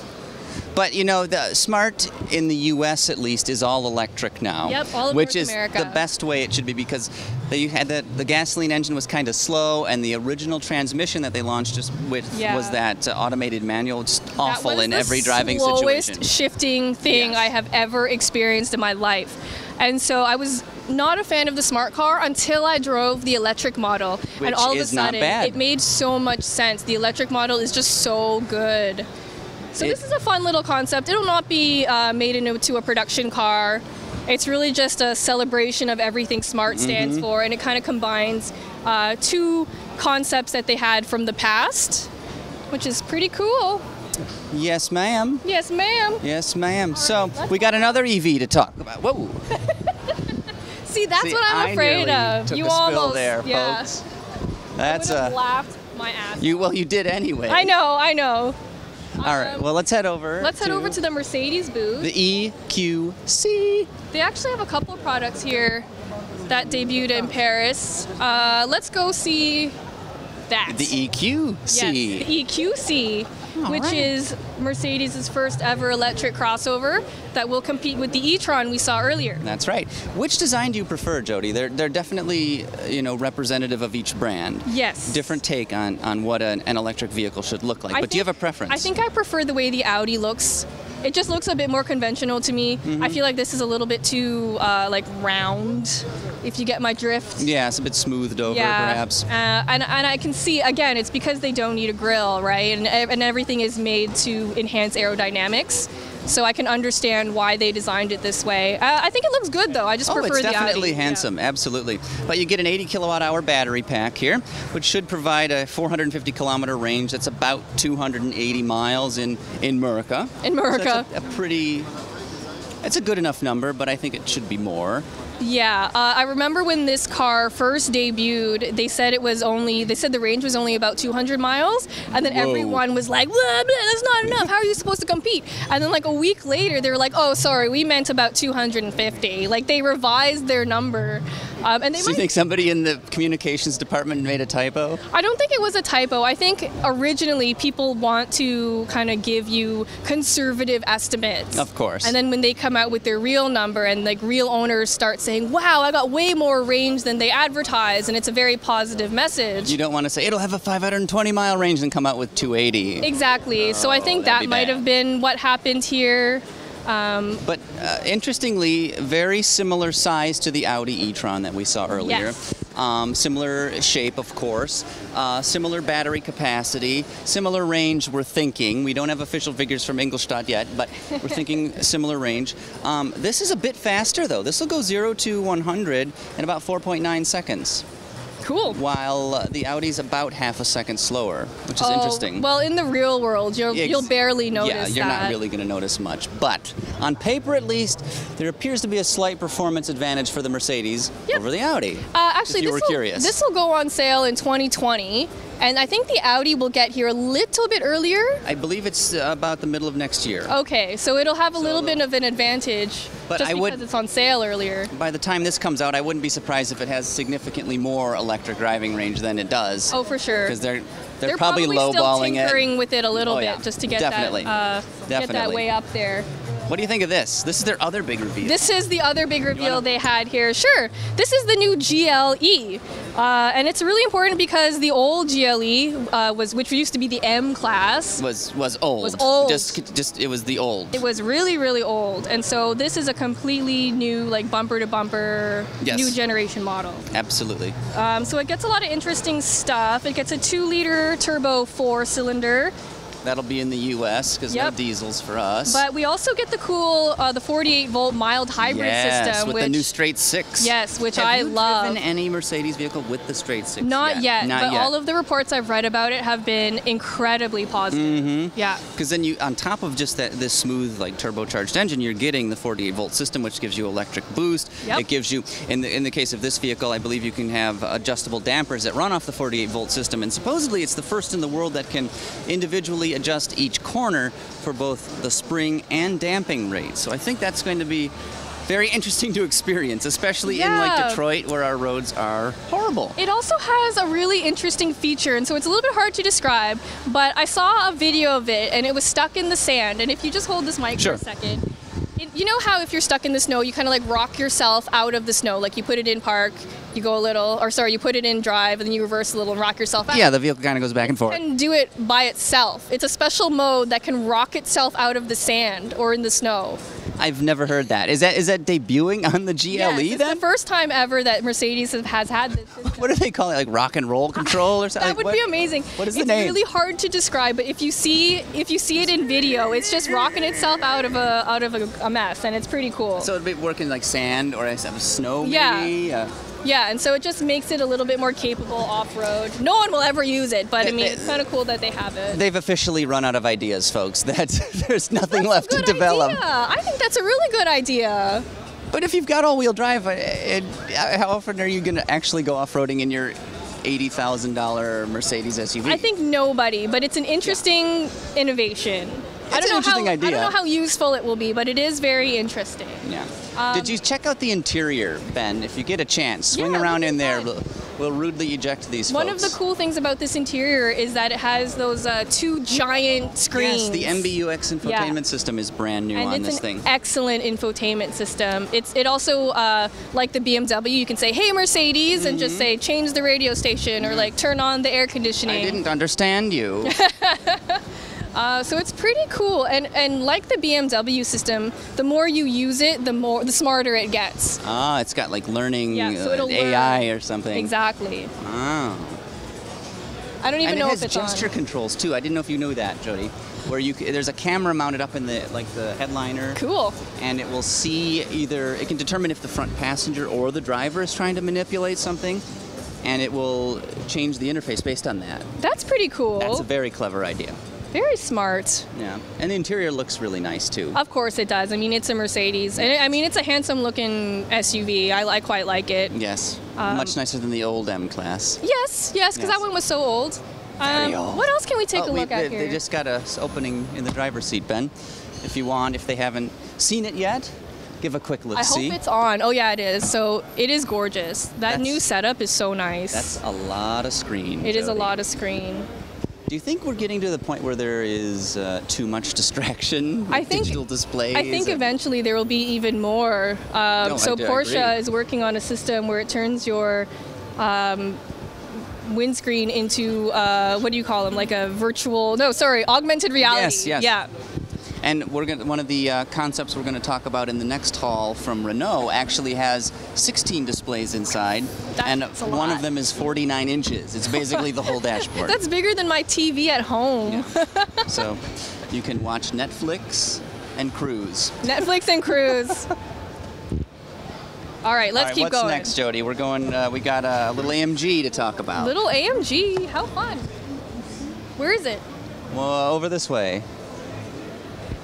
Speaker 2: But you know, the Smart in the U.S. at least is all electric now.
Speaker 1: Yep, all of
Speaker 2: which is
Speaker 1: America.
Speaker 2: the best way it should be because they had the the gasoline engine was kind of slow, and the original transmission that they launched just with
Speaker 1: Yeah.
Speaker 2: was that uh, automated manual, just
Speaker 1: That
Speaker 2: awful in every driving situation.
Speaker 1: The slowest shifting thing
Speaker 2: Yes.
Speaker 1: I have ever experienced in my life. And so I was not a fan of the smart car until I drove the electric model.
Speaker 2: Which
Speaker 1: and all of a sudden, it made so much sense. The electric model is just so good. So
Speaker 2: It-
Speaker 1: this is a fun little concept. It'll not be uh, made into a production car. It's really just a celebration of everything smart stands
Speaker 2: Mm-hmm.
Speaker 1: for, and it kind of combines uh, two concepts that they had from the past, which is pretty cool.
Speaker 2: yes, ma'am.
Speaker 1: Yes, ma'am.
Speaker 2: Yes, ma'am. So we got another EV to talk about. Whoa.
Speaker 1: See, that's
Speaker 2: See,
Speaker 1: what I'm afraid of. You almost,
Speaker 2: there,
Speaker 1: yeah.
Speaker 2: folks. That's a
Speaker 1: laughed my ass.
Speaker 2: you. Well, you did anyway.
Speaker 1: I know, I know.
Speaker 2: All right.
Speaker 1: Um,
Speaker 2: Well, let's head over.
Speaker 1: Let's head over to the Mercedes booth.
Speaker 2: the EQC.
Speaker 1: They actually have a couple of products here that debuted in Paris. Uh, let's go see that.
Speaker 2: The EQC.
Speaker 1: Yes, the EQC,
Speaker 2: All
Speaker 1: which
Speaker 2: right.
Speaker 1: is Mercedes' first ever electric crossover that will compete with the e-tron we saw earlier.
Speaker 2: That's right. Which design do you prefer, Jodi? They're they're definitely uh, you know representative of each brand.
Speaker 1: Yes.
Speaker 2: Different take on on what an, an electric vehicle should look like.
Speaker 1: I
Speaker 2: but do you have a preference?
Speaker 1: I think I prefer the way the Audi looks. It just looks a bit more conventional to me.
Speaker 2: Mm-hmm.
Speaker 1: I feel like this is a little bit too uh, like round, if you get my drift.
Speaker 2: Yeah, it's a bit smoothed over,
Speaker 1: Yeah,
Speaker 2: perhaps.
Speaker 1: Uh, and, and I can see again, it's because they don't need a grill, right? And, and everything is made to enhance aerodynamics. So I can understand why they designed it this way. Uh, I think it looks good though. I just
Speaker 2: Oh,
Speaker 1: prefer
Speaker 2: it's definitely
Speaker 1: Audi. Yeah.
Speaker 2: handsome, absolutely. But you get an 80 kilowatt hour battery pack here, which should provide a 450 kilometer range. That's about 280 miles in in Murica.
Speaker 1: In Murica.
Speaker 2: that's a, a pretty. It's a good enough number, but I think it should be more.
Speaker 1: Yeah, uh, I remember when this car first debuted, they said it was only, they said the range was only about 200 miles, and then
Speaker 2: Whoa.
Speaker 1: everyone was like, blah, blah, that's not enough, how are you supposed to compete? And then like a week later, they were like, oh, sorry, we meant about 250. Like they revised their number. Um, and they
Speaker 2: So you think somebody in the communications department made a typo?
Speaker 1: I don't think it was a typo. I think originally people want to kind of give you conservative estimates.
Speaker 2: Of course.
Speaker 1: And then when they come out with their real number and like real owners start saying, wow, I got way more range than they advertise, and it's a very positive message.
Speaker 2: You don't want to say it'll have a 520 mile range and come out with 280.
Speaker 1: exactly. so I
Speaker 2: Oh,
Speaker 1: think that might
Speaker 2: bad.
Speaker 1: have been what happened here.
Speaker 2: But uh, interestingly, very similar size to the Audi e-tron that we saw earlier.
Speaker 1: Yes.
Speaker 2: Um, similar shape, of course. Uh, similar battery capacity. Similar range. We're thinking. We don't have official figures from Ingolstadt yet, but we're thinking similar range. Um, this is a bit faster though. This will go 0 to 100 in about 4.9 seconds,
Speaker 1: Cool.
Speaker 2: while uh, the Audi's about half a second slower, which is
Speaker 1: Oh,
Speaker 2: interesting.
Speaker 1: Well, in the real world, you'll,
Speaker 2: Ex-
Speaker 1: you'll barely notice
Speaker 2: Yeah, you're
Speaker 1: that.
Speaker 2: not really going to notice much. But on paper, at least, there appears to be a slight performance advantage for the Mercedes
Speaker 1: Yep.
Speaker 2: over the Audi.
Speaker 1: Uh, actually,
Speaker 2: if you
Speaker 1: this
Speaker 2: were
Speaker 1: will,
Speaker 2: curious.
Speaker 1: this will go on sale in 2020, and I think the Audi will get here a little bit earlier.
Speaker 2: I believe it's uh, about the middle of next year.
Speaker 1: Okay, so it'll have a little bit of an advantage
Speaker 2: But
Speaker 1: just
Speaker 2: I
Speaker 1: because
Speaker 2: would-
Speaker 1: it's on sale earlier.
Speaker 2: By the time this comes out, I wouldn't be surprised if it has significantly more electric driving range than it does.
Speaker 1: Oh, for sure.
Speaker 2: Because they're, they're
Speaker 1: They're
Speaker 2: probably,
Speaker 1: still
Speaker 2: lowballing it.
Speaker 1: tinkering with it a little
Speaker 2: Oh,
Speaker 1: bit
Speaker 2: yeah.
Speaker 1: just to get
Speaker 2: Definitely.
Speaker 1: that uh, get that way up there.
Speaker 2: What do you think of this? This is their other big reveal.
Speaker 1: This is the other big reveal they had here. Sure, this is the new GLE, uh, and it's really important because the old GLE uh, was, which used to be the M class,
Speaker 2: was was old.
Speaker 1: Was old.
Speaker 2: Just just it was the old.
Speaker 1: it was really really old, and so this is a completely new like bumper to bumper
Speaker 2: Yes.
Speaker 1: new generation model.
Speaker 2: Absolutely.
Speaker 1: Um, so it gets a lot of interesting stuff. It gets a two liter turbo four cylinder.
Speaker 2: That'll be in the U.S. because no
Speaker 1: Yep.
Speaker 2: diesels for us.
Speaker 1: But we also get the cool, uh, the 48 volt mild hybrid
Speaker 2: yes,
Speaker 1: system,
Speaker 2: with
Speaker 1: which
Speaker 2: the new straight six.
Speaker 1: Yes, which
Speaker 2: Have
Speaker 1: I
Speaker 2: you
Speaker 1: love.
Speaker 2: driven any Mercedes vehicle with the straight six?
Speaker 1: not yet,
Speaker 2: Not
Speaker 1: but
Speaker 2: yet.
Speaker 1: all of the reports I've read about it have been incredibly positive.
Speaker 2: Mm-hmm.
Speaker 1: Yeah.
Speaker 2: Because then you, on top of just that, this smooth, like turbocharged engine, you're getting the 48 volt system, which gives you electric boost.
Speaker 1: Yep.
Speaker 2: It gives you, in the in the case of this vehicle, I believe you can have adjustable dampers that run off the 48 volt system, and supposedly it's the first in the world that can individually adjust each corner for both the spring and damping rate. So I think that's going to be. Very interesting to experience, especially in like Detroit where our roads are horrible.
Speaker 1: It also has a really interesting feature, and so it's a little bit hard to describe, but I saw a video of it and it was stuck in the sand. And if you just hold this mic
Speaker 2: Sure.
Speaker 1: for a second, you know how if you're stuck in the snow, you kind of like rock yourself out of the snow. Like you put it in park, you go a little, or sorry, you put it in drive, and then you reverse a little and rock yourself out.
Speaker 2: Yeah, the vehicle kind of goes back and forth.
Speaker 1: can do it by itself. It's a special mode that can rock itself out of the sand or in the snow.
Speaker 2: I've never heard that. Is that is that debuting on the GLE
Speaker 1: yes, it's
Speaker 2: then?
Speaker 1: the first time ever that Mercedes has- had this. system.
Speaker 2: What do they call it? Like rock and roll control or something?
Speaker 1: That would
Speaker 2: What-
Speaker 1: be amazing.
Speaker 2: what is
Speaker 1: it's
Speaker 2: the name?
Speaker 1: really hard to describe, but if you see if you see it in video, it's just rocking itself out of a out of a, a mess, and it's pretty cool.
Speaker 2: So it'd be working like sand or snow
Speaker 1: Yeah.
Speaker 2: Uh,
Speaker 1: yeah, and so it just makes it a little bit more capable off road. No one will ever use it, but I mean, it's kind of cool that they have it.
Speaker 2: they've officially run out of ideas, folks. That there's nothing
Speaker 1: That's
Speaker 2: left to develop.
Speaker 1: Idea. I think that's a really good idea.
Speaker 2: But if you've got all-wheel drive, uh, it, uh, how often are you going to actually go off-roading in your eighty thousand dollar Mercedes SUV?
Speaker 1: I think nobody, but it's an interesting innovation. I don't
Speaker 2: an
Speaker 1: know how
Speaker 2: interesting
Speaker 1: I don't know how useful it will be, but it is very interesting.
Speaker 2: Yeah.
Speaker 1: Um,
Speaker 2: Did you check out the interior, Ben? If you get a chance, swing
Speaker 1: Yeah,
Speaker 2: around in there. We'll, we'll rudely eject these
Speaker 1: One of the cool things about this interior is that it has those uh, two giant screens.
Speaker 2: Yes, the MBUX infotainment system is brand new
Speaker 1: and
Speaker 2: on
Speaker 1: it's
Speaker 2: this
Speaker 1: an
Speaker 2: thing.
Speaker 1: excellent infotainment system. It's it also uh, like the BMW. You can say, "Hey Mercedes," and just say, "Change the radio station," or like turn on the air conditioning.
Speaker 2: Mm-hmm. I didn't understand you.
Speaker 1: Uh, so it's pretty cool, and and like the BMW system, the more you use it, the more the smarter it gets.
Speaker 2: ah, it's got like learning
Speaker 1: Yeah, so
Speaker 2: uh, AI
Speaker 1: learn.
Speaker 2: or something.
Speaker 1: Exactly.
Speaker 2: Oh.
Speaker 1: I don't even
Speaker 2: and
Speaker 1: know
Speaker 2: it
Speaker 1: if
Speaker 2: has
Speaker 1: it's
Speaker 2: gesture
Speaker 1: on.
Speaker 2: controls too. I didn't know if you knew that, Jodi. Where you there's a camera mounted up in the like the headliner,
Speaker 1: Cool.
Speaker 2: and it will see either it can determine if the front passenger or the driver is trying to manipulate something, and it will change the interface based on that.
Speaker 1: That's pretty cool.
Speaker 2: That's a very clever idea.
Speaker 1: Very smart.
Speaker 2: Yeah, and the interior looks really nice too.
Speaker 1: Of course it does. I mean, it's a Mercedes, and I mean, it's a handsome-looking SUV. I, I quite like it.
Speaker 2: Yes,
Speaker 1: Um,
Speaker 2: much nicer than the old M class.
Speaker 1: Yes, yes, because
Speaker 2: Yes.
Speaker 1: that one was so old.
Speaker 2: Very
Speaker 1: Um,
Speaker 2: old.
Speaker 1: What else can we take
Speaker 2: Oh,
Speaker 1: a
Speaker 2: we-
Speaker 1: look
Speaker 2: they,
Speaker 1: at here?
Speaker 2: They just got us opening in the driver's seat, Ben. If you want, if they haven't seen it yet, give a quick look.
Speaker 1: I hope
Speaker 2: see.
Speaker 1: it's on. Oh yeah, it is. So it is gorgeous. That
Speaker 2: That's-
Speaker 1: new setup is so nice.
Speaker 2: That's a lot of screen.
Speaker 1: It is a lot of screen.
Speaker 2: Do you think we're getting to the point where there is uh, too much distraction? with
Speaker 1: I think-
Speaker 2: digital displays.
Speaker 1: I think eventually there will be even more. Um,
Speaker 2: No,
Speaker 1: so
Speaker 2: do
Speaker 1: Porsche is working on a system where it turns your um, windscreen into uh, what do you call them? Like a virtual? No, sorry, augmented reality.
Speaker 2: Yes, yes.
Speaker 1: Yeah.
Speaker 2: And we're going one of the uh, concepts we're going to talk about in the next hall from Renault actually has 16 displays inside, and
Speaker 1: That's a
Speaker 2: one
Speaker 1: lot.
Speaker 2: of them is 49 inches. It's basically the whole dashboard.
Speaker 1: That's bigger than my TV at home.
Speaker 2: so you can watch Netflix and cruise.
Speaker 1: Netflix and cruise. All right, let's
Speaker 2: All right,
Speaker 1: keep
Speaker 2: what's
Speaker 1: going.
Speaker 2: next, Jodi? We're going. Uh, we got a little AMG to talk about.
Speaker 1: Little AMG, how fun. Where is it?
Speaker 2: Well, over this way.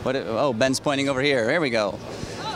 Speaker 2: What? Oh, Ben's pointing over here. Here we go.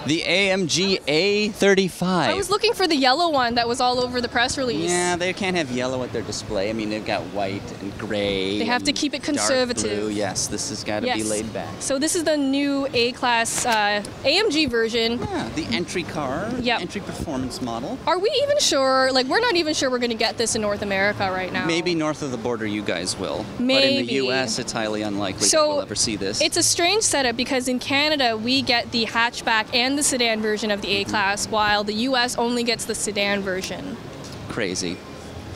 Speaker 2: The AMG A35.
Speaker 1: I was looking for the yellow one that was all over the press release.
Speaker 2: Yeah, they can't have yellow at their display. I mean, they've got white and gray.
Speaker 1: They have to keep it conservative.
Speaker 2: blue. Yes, this has got to be laid back.
Speaker 1: So this is the new A-class uh, AMG version.
Speaker 2: Yeah, the entry car,
Speaker 1: Yep.
Speaker 2: entry performance model.
Speaker 1: Are we even sure? Like, we're not even sure we're going to get this in North America right now.
Speaker 2: Maybe north of the border, you guys will. But in the U.S., it's highly unlikely
Speaker 1: So,
Speaker 2: that we'll ever see this.
Speaker 1: It's a strange setup because in Canada we get the hatchback and the sedan version of the A-class, while the U.S. only gets the sedan version.
Speaker 2: crazy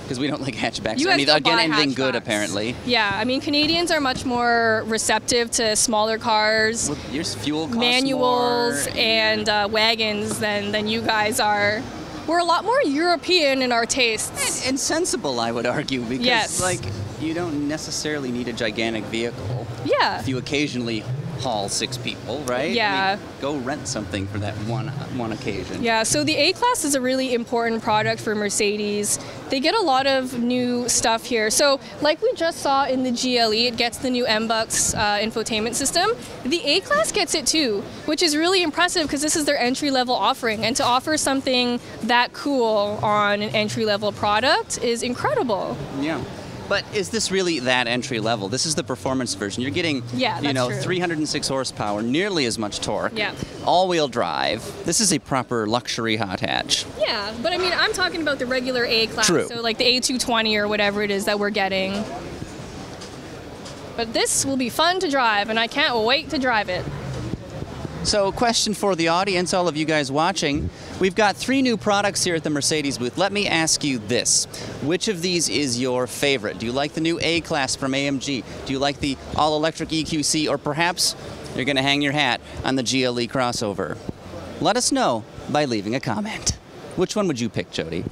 Speaker 2: because we don't like hatchbacks.
Speaker 1: Guys
Speaker 2: any,
Speaker 1: don't
Speaker 2: again, anything good apparently.
Speaker 1: Yeah, I mean Canadians are much more receptive to smaller cars,
Speaker 2: Well, your fuel costs
Speaker 1: manuals,
Speaker 2: more,
Speaker 1: and uh, wagons than than you guys are. We're a lot more European in our tastes.
Speaker 2: and sensible, I would argue, because
Speaker 1: Yes.
Speaker 2: like you don't necessarily need a gigantic vehicle.
Speaker 1: Yeah.
Speaker 2: If you occasionally haul six people, right? I mean,
Speaker 1: Yeah.
Speaker 2: go rent something for that one one occasion.
Speaker 1: Yeah, so the A Class is a really important product for Mercedes. They get a lot of new stuff here. So, like we just saw in the GLE, it gets the new MBUX uh, infotainment system. The A Class gets it too, which is really impressive because this is their entry level offering. And to offer something that cool on an entry level product is incredible.
Speaker 2: Yeah. But is this really that entry level? This is the performance version. You're getting,
Speaker 1: Yeah,
Speaker 2: you know,
Speaker 1: true.
Speaker 2: 306 horsepower, nearly as much torque.
Speaker 1: Yeah.
Speaker 2: All-wheel drive. This is a proper luxury hot hatch.
Speaker 1: Yeah, but I mean, I'm talking about the regular A Class,
Speaker 2: True.
Speaker 1: so like the A220 or whatever it is that we're getting. But this will be fun to drive, and I can't wait to drive it.
Speaker 2: So, question for the audience, all of you guys watching. We've got three new products here at the Mercedes booth. Let me ask you this. Which of these is your favorite? Do you like the new A Class from AMG? Do you like the all electric EQC? Or perhaps you're going to hang your hat on the GLE crossover? Let us know by leaving a comment. Which one would you pick, Jodi?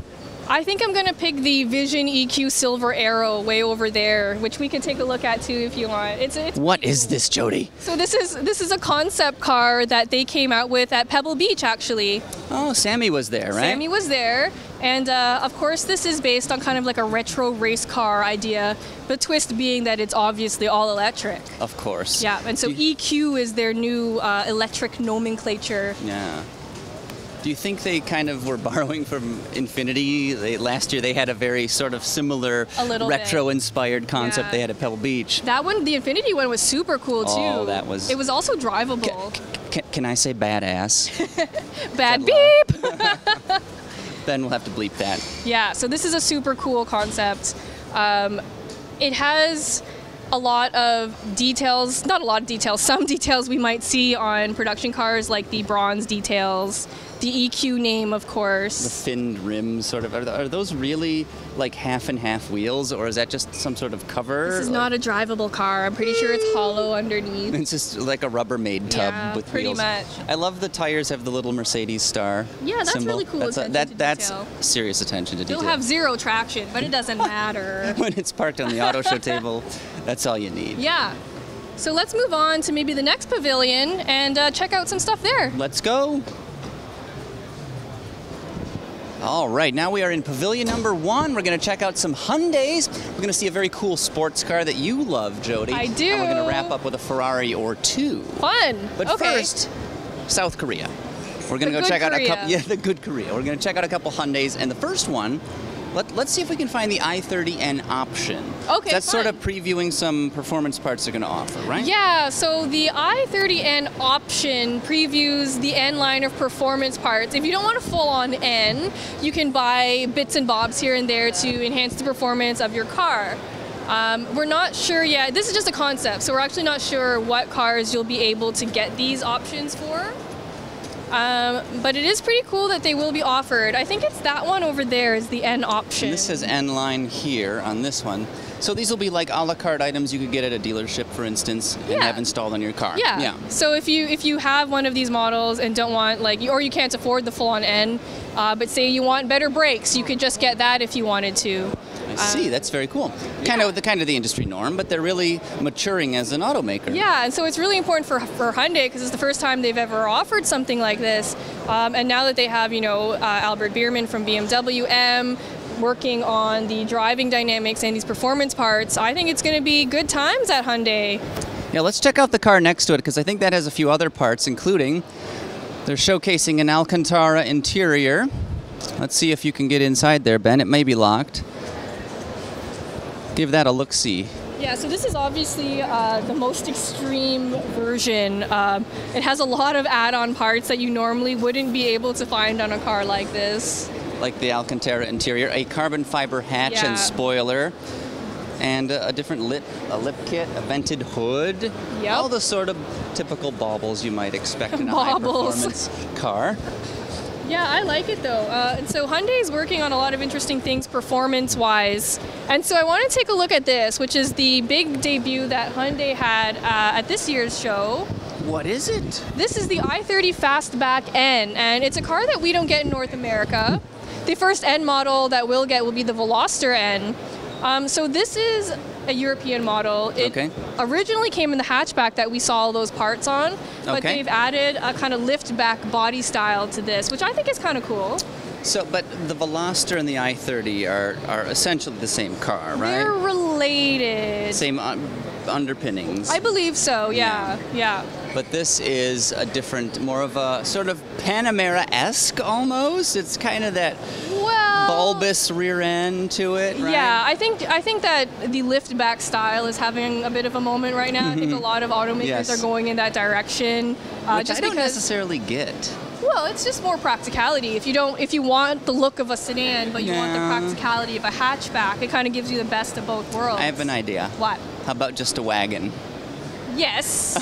Speaker 1: I think I'm gonna pick the Vision EQ Silver Arrow way over there, which we can take a look at too if you want. It's, it's
Speaker 2: What is this, Jodi?
Speaker 1: so this is this is a concept car that they came out with at Pebble Beach actually.
Speaker 2: Oh, Sammy was there, right?
Speaker 1: Sammy was there, and uh, of course this is based on kind of like a retro race car idea. The twist being that it's obviously all electric.
Speaker 2: Of course.
Speaker 1: Yeah, and so
Speaker 2: you-
Speaker 1: EQ is their new uh, electric nomenclature.
Speaker 2: Yeah. Do you think they kind of were borrowing from Infiniti? They, last year they had a very sort of similar
Speaker 1: A little bit.
Speaker 2: retro-inspired concept
Speaker 1: Yeah.
Speaker 2: they had at Pebble Beach.
Speaker 1: That one, the Infiniti one, was super cool too.
Speaker 2: Oh, that was-
Speaker 1: It was also drivable.
Speaker 2: Can, can I say badass?
Speaker 1: Bad beep.
Speaker 2: then we'll have to bleep that.
Speaker 1: Yeah, so this is a super cool concept. Um, it has a lot of details, not a lot of details, some details we might see on production cars, like the bronze details, the EQ name, of course.
Speaker 2: The finned rims, sort of. Are, are those really like half and half wheels, or is that just some sort of cover?
Speaker 1: This is not a drivable car. I'm pretty sure it's hollow underneath.
Speaker 2: It's just like a Rubbermaid tub
Speaker 1: Yeah,
Speaker 2: with
Speaker 1: pretty
Speaker 2: wheels.
Speaker 1: much.
Speaker 2: I love the tires have the little Mercedes star.
Speaker 1: Yeah, that's
Speaker 2: symbol.
Speaker 1: really cool
Speaker 2: That's, a- that, that's serious attention to detail.
Speaker 1: You'll have zero traction, but it doesn't matter.
Speaker 2: when it's parked on the auto show table, that's all you need.
Speaker 1: Yeah. So let's move on to maybe the next pavilion and uh, check out some stuff there.
Speaker 2: Let's go. All right, now we are in pavilion number one. We're going to check out some Hyundais. We're going to see a very cool sports car that you love, Jodi.
Speaker 1: I do.
Speaker 2: And we're going to wrap up with a Ferrari or two.
Speaker 1: Fun.
Speaker 2: But
Speaker 1: okay.
Speaker 2: first, South Korea. We're going to go check out a couple. Yeah, the good Korea. We're going to check out a couple Hyundais, and the first one. Let, let's see if we can find the i30N option.
Speaker 1: Okay,
Speaker 2: That's sort of previewing some performance parts they're going to offer, right?
Speaker 1: Yeah, so the i30N option previews the N line of performance parts. If you don't want a full on N, you can buy bits and bobs here and there to enhance the performance of your car. Um, we're not sure yet. This is just a concept, so we're actually not sure what cars you'll be able to get these options for. Um, but it is pretty cool that they will be offered. I think it's that one over there is the N option.
Speaker 2: And this says N line here on this one. So these will be like a la carte items you could get at a dealership, for instance, and
Speaker 1: Yeah.
Speaker 2: have installed on your car.
Speaker 1: Yeah.
Speaker 2: Yeah.
Speaker 1: So if you if you have one of these models and don't want like or you can't afford the full on N, uh, but say you want better brakes, you could just get that if you wanted to.
Speaker 2: I see. That's very cool. Kind
Speaker 1: yeah.
Speaker 2: of the kind of the industry norm, but they're really maturing as an automaker.
Speaker 1: Yeah, and so it's really important for, for Hyundai because it's the first time they've ever offered something like this. Um, and now that they have, you know, uh, Albert Biermann from BMW M working on the driving dynamics and these performance parts, I think it's going to be good times at Hyundai.
Speaker 2: Yeah. Let's check out the car next to it because I think that has a few other parts, including they're showcasing an Alcantara interior. Let's see if you can get inside there, Ben. It may be locked. Give that a look. See.
Speaker 1: Yeah, so this is obviously uh, the most extreme version. Um, it has a lot of add-on parts that you normally wouldn't be able to find on a car like this.
Speaker 2: like the Alcantara interior, a carbon fiber hatch
Speaker 1: Yeah.
Speaker 2: and spoiler, and a, different lip, a lip kit, a vented hood,
Speaker 1: Yep.
Speaker 2: all the sort of typical baubles you might expect in a
Speaker 1: Baubles.
Speaker 2: high-performance car.
Speaker 1: Yeah, I like it though. Uh, and so Hyundai is working on a lot of interesting things performance-wise. And so I want to take a look at this, which is the big debut that Hyundai had uh, at this year's show.
Speaker 2: What is it?
Speaker 1: This is the i30 Fastback N, and it's a car that we don't get in North America. The first N model that we'll get will be the Veloster N. Um, so this is a European model. It
Speaker 2: Okay.
Speaker 1: originally came in the hatchback that we saw all those parts on, but
Speaker 2: Okay.
Speaker 1: they've added a kind of lift back body style to this, which I think is kind of cool.
Speaker 2: So, but the Veloster and the i30 are, are essentially the same car, right?
Speaker 1: They're related.
Speaker 2: Same un- underpinnings.
Speaker 1: I believe so. Yeah. Yeah.
Speaker 2: But this is a different, more of a sort of Panamera-esque almost. It's kind of that
Speaker 1: Well.
Speaker 2: bulbous rear end to it, right?
Speaker 1: Yeah, I think I think that the lift back style is having a bit of a moment right now. I think a lot of automakers
Speaker 2: Mm-hmm. Yes.
Speaker 1: are going in that direction, uh,
Speaker 2: Which
Speaker 1: just
Speaker 2: I don't
Speaker 1: because.
Speaker 2: necessarily get.
Speaker 1: Well, it's just more practicality. If you don't, if you want the look of a sedan, but you want the practicality of a hatchback, it kind of gives you the best of both worlds.
Speaker 2: I have an idea.
Speaker 1: What?
Speaker 2: How about just a wagon?
Speaker 1: Yes,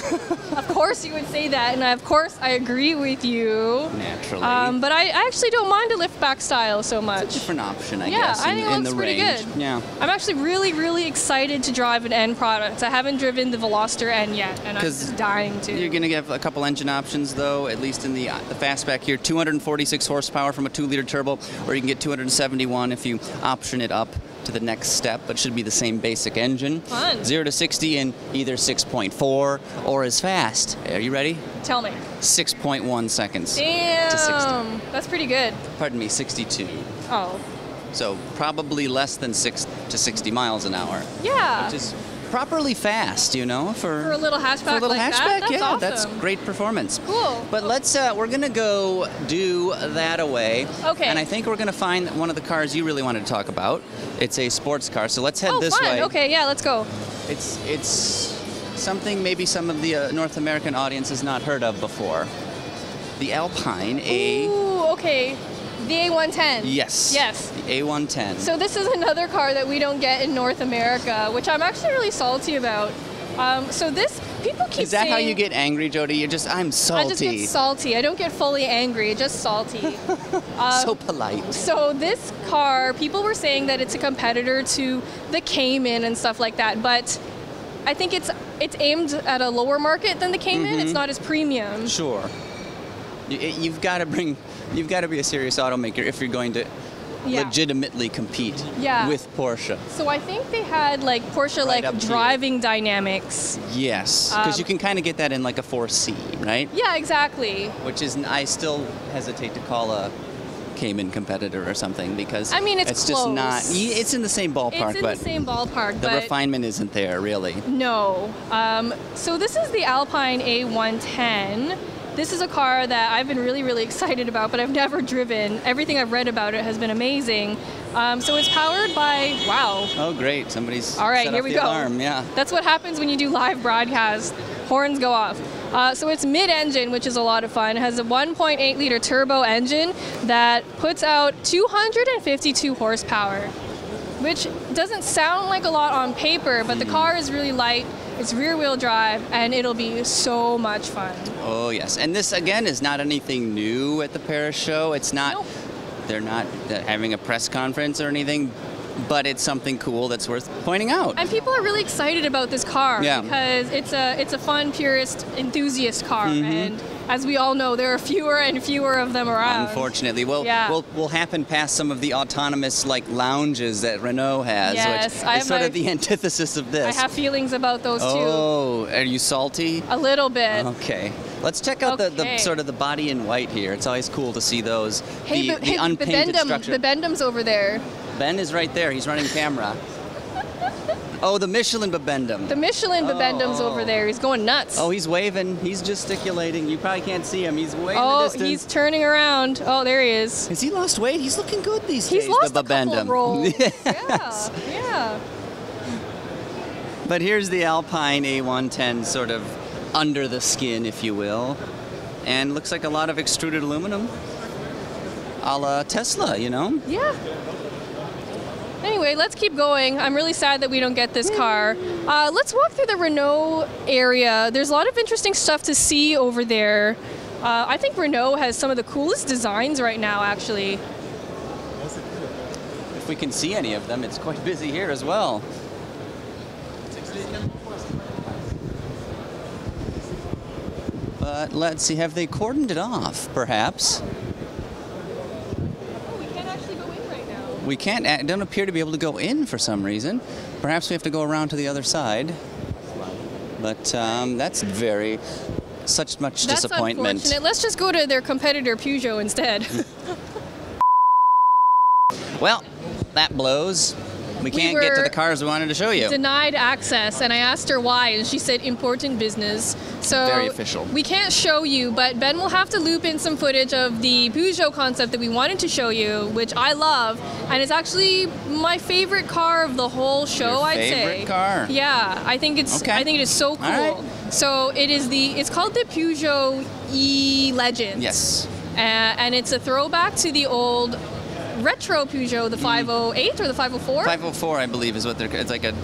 Speaker 1: of course you would say that, and of course I agree with you.
Speaker 2: Naturally.
Speaker 1: Um, but I, I actually don't mind a lift back style so much.
Speaker 2: It's a different option, I
Speaker 1: Yeah,
Speaker 2: guess,
Speaker 1: I
Speaker 2: in,
Speaker 1: think it looks pretty
Speaker 2: range.
Speaker 1: good.
Speaker 2: Yeah.
Speaker 1: I'm actually really, really excited to drive an N product. I haven't driven the Veloster N yet, and I'm just dying to.
Speaker 2: You're going to get a couple engine options, though, at least in the, uh, the fastback here. 246 horsepower from a 2-liter turbo, or you can get 271 if you option it up to the next step, but should be the same basic engine.
Speaker 1: Fun.
Speaker 2: 0 to 60 in either 6.4 or as fast. Are you ready?
Speaker 1: Tell me.
Speaker 2: 6.1 seconds.
Speaker 1: Damn,
Speaker 2: To 60.
Speaker 1: that's pretty good.
Speaker 2: Pardon me, 62.
Speaker 1: Oh,
Speaker 2: So probably less than 6 to 60 miles an hour,
Speaker 1: yeah.
Speaker 2: which is properly fast, you know, for,
Speaker 1: For a little hatchback
Speaker 2: for a little
Speaker 1: like
Speaker 2: hatchback.
Speaker 1: that? That's
Speaker 2: yeah, that's great performance.
Speaker 1: Cool.
Speaker 2: But let's uh, we're gonna go do that away.
Speaker 1: Okay.
Speaker 2: And I think we're gonna find one of the cars you really wanted to talk about. It's a sports car, so let's head
Speaker 1: oh,
Speaker 2: this
Speaker 1: fun.
Speaker 2: way.
Speaker 1: Okay, yeah, let's go.
Speaker 2: It's it's something maybe some of the uh, North American audience has not heard of before. The Alpine A.
Speaker 1: Ooh, okay. The A110.
Speaker 2: Yes.
Speaker 1: Yes.
Speaker 2: The A110.
Speaker 1: So this is another car that we don't get in North America, which I'm actually really salty about. Um, so this, people keep
Speaker 2: is that
Speaker 1: saying.
Speaker 2: how you get angry, Jodi? You're just I'm salty.
Speaker 1: I just get salty. I don't get fully angry, just salty. Uh,
Speaker 2: so polite.
Speaker 1: So this car, people were saying that it's a competitor to the Cayman and stuff like that, but I think it's it's aimed at a lower market than the Cayman.
Speaker 2: Mm-hmm.
Speaker 1: It's not as premium.
Speaker 2: Sure. You, you've got to bring. You've got to be a serious automaker if you're going to
Speaker 1: Yeah.
Speaker 2: legitimately compete
Speaker 1: Yeah.
Speaker 2: with Porsche.
Speaker 1: So I think they had like Porsche
Speaker 2: Right
Speaker 1: like
Speaker 2: up here.
Speaker 1: driving dynamics.
Speaker 2: Yes, because
Speaker 1: Um,
Speaker 2: you can kind of get that in like a 4C, right?
Speaker 1: Yeah, exactly.
Speaker 2: Which is I still hesitate to call a Cayman competitor or something because
Speaker 1: I mean, it's
Speaker 2: just not. It's in the same ballpark,
Speaker 1: It's in
Speaker 2: but
Speaker 1: the same ballpark,
Speaker 2: the
Speaker 1: but
Speaker 2: refinement isn't there really.
Speaker 1: No. Um, so this is the Alpine A110. This is a car that I've been really, really excited about, but I've never driven. Everything I've read about it has been amazing. Um, so it's powered by, wow,
Speaker 2: Oh, great! Somebody's
Speaker 1: All right,
Speaker 2: set
Speaker 1: here we go.
Speaker 2: alarm. Yeah.
Speaker 1: That's what happens when you do live broadcast. Horns go off. Uh, so it's mid-engine, which is a lot of fun. It has a 1.8 liter turbo engine that puts out 252 horsepower, which doesn't sound like a lot on paper, but the car is really light. It's rear-wheel drive, and it'll be so much fun.
Speaker 2: Oh yes, and this again is not anything new at the Paris show. It's not.
Speaker 1: Nope.
Speaker 2: They're not uh, having a press conference or anything, but it's something cool that's worth pointing out.
Speaker 1: And people are really excited about this car
Speaker 2: Yeah.
Speaker 1: because it's a it's a fun purist enthusiast car,
Speaker 2: Mm-hmm.
Speaker 1: and as we all know, there are fewer and fewer of them around.
Speaker 2: Unfortunately, well,
Speaker 1: Yeah.
Speaker 2: we'll we'll happen past some of the autonomous like lounges that Renault has,
Speaker 1: Yes,
Speaker 2: which
Speaker 1: I
Speaker 2: is sort
Speaker 1: my-
Speaker 2: of the antithesis of this.
Speaker 1: I have feelings about those
Speaker 2: oh, are you salty?
Speaker 1: A little bit.
Speaker 2: Okay, let's check out the, the sort of the body in white here. It's always cool to see those.
Speaker 1: Hey,
Speaker 2: the,
Speaker 1: but,
Speaker 2: the
Speaker 1: hey,
Speaker 2: unpainted
Speaker 1: Bibendum,
Speaker 2: structure.
Speaker 1: Bibendum's over there.
Speaker 2: Ben is right there. He's running camera. oh, the Michelin Bibendum.
Speaker 1: The Michelin Bibendum's
Speaker 2: Oh.
Speaker 1: over there. He's going nuts.
Speaker 2: Oh, he's waving. He's gesticulating. You probably can't see him. He's way in
Speaker 1: Oh,
Speaker 2: the distance.
Speaker 1: he's turning around. Oh, there he is.
Speaker 2: Has he lost weight? He's looking good these
Speaker 1: He's
Speaker 2: days.
Speaker 1: lost
Speaker 2: the
Speaker 1: a couple of rolls.
Speaker 2: Yes.
Speaker 1: Yeah, yeah.
Speaker 2: But here's the Alpine A110 sort of under the skin, if you will. And looks like a lot of extruded aluminum. A la Tesla, you know?
Speaker 1: Yeah. Anyway, let's keep going. I'm really sad that we don't get this car. Uh, let's walk through the Renault area. There's a lot of interesting stuff to see over there. Uh, I think Renault has some of the coolest designs right now, actually.
Speaker 2: If we can see any of them, it's quite busy here as well. But let's see, have they cordoned it off, perhaps?
Speaker 1: We can't actually go in right now.
Speaker 2: We can't, I don't appear to be able to go in for some reason. Perhaps we have to go around to the other side. But um, that's very, such much
Speaker 1: That's
Speaker 2: disappointment.
Speaker 1: unfortunate. Let's just go to their competitor Peugeot instead.
Speaker 2: Well, that blows. We can't get to the cars we wanted to show you.
Speaker 1: denied access and I asked her why and she said important business. So
Speaker 2: Very official.
Speaker 1: We can't show you, but Ben will have to loop in some footage of the Peugeot concept that we wanted to show you, which I love, and it's actually my favorite car of the whole show,
Speaker 2: Your
Speaker 1: I'd say.
Speaker 2: favorite car?
Speaker 1: Yeah, I think it's
Speaker 2: Okay.
Speaker 1: I think it is so cool.
Speaker 2: right.
Speaker 1: So it is the it's called the Peugeot E Legend.
Speaker 2: yes.
Speaker 1: Uh, and it's a throwback to the old retro Peugeot, the 508 or the 504.
Speaker 2: 504, I believe, is what they're. It's like a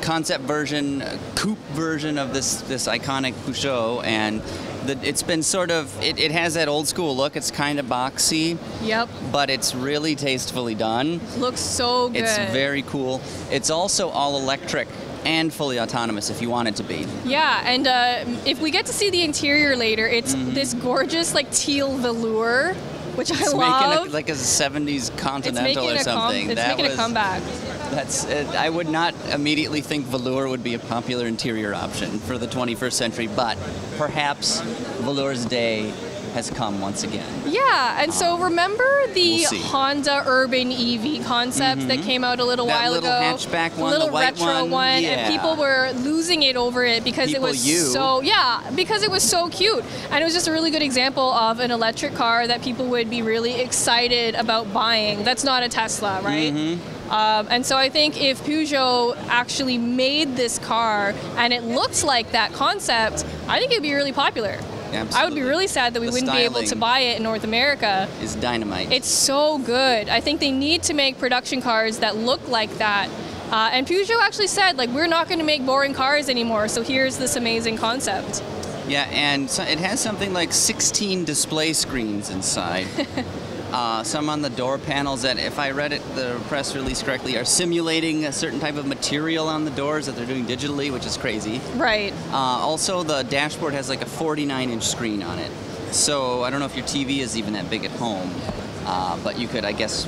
Speaker 2: concept version, a coupe version of this this iconic Peugeot, and the, it's been sort of. It, it has that old school look. It's kind of boxy,
Speaker 1: Yep.
Speaker 2: but it's really tastefully done.
Speaker 1: Looks so good.
Speaker 2: It's very cool. It's also all electric and fully autonomous if you want it to be.
Speaker 1: Yeah, and uh, if we get to see the interior later, it's
Speaker 2: Mm-hmm.
Speaker 1: this gorgeous like teal velour, which I
Speaker 2: It's
Speaker 1: love.
Speaker 2: making a, like a 70s Continental or something.
Speaker 1: it's
Speaker 2: that
Speaker 1: making
Speaker 2: was,
Speaker 1: a comeback.
Speaker 2: That's. It. I would not immediately think velour would be a popular interior option for the 21st century, but perhaps velour's day has come once again.
Speaker 1: Yeah, and so remember the
Speaker 2: We'll.
Speaker 1: Honda Urban EV concept that came out a little
Speaker 2: Mm-hmm. That
Speaker 1: while
Speaker 2: little
Speaker 1: ago?
Speaker 2: hatchback one,
Speaker 1: little
Speaker 2: the white
Speaker 1: retro
Speaker 2: one, yeah.
Speaker 1: and people were losing it over it because
Speaker 2: People,
Speaker 1: it was
Speaker 2: you.
Speaker 1: so yeah, because it was so cute, and it was just a really good example of an electric car that people would be really excited about buying. That's not a Tesla, right?
Speaker 2: Mm-hmm.
Speaker 1: Um, and so I think if Peugeot actually made this car and it looked like that concept, I think it'd be really popular. I would be really sad that we
Speaker 2: The
Speaker 1: wouldn't be able to buy it in North America.
Speaker 2: It's dynamite.
Speaker 1: It's so good. I think they need to make production cars that look like that. Uh, and Peugeot actually said, like, we're not going to make boring cars anymore. So here's this amazing concept.
Speaker 2: Yeah, and so it has something like 16 display screens inside. uh, some on the door panels that, if I read it, the press release correctly, are simulating a certain type of material on the doors that they're doing digitally, which is crazy.
Speaker 1: Right.
Speaker 2: Uh, also, the dashboard has like a 49 inch screen on it. So I don't know if your TV is even that big at home, uh, but you could, I guess,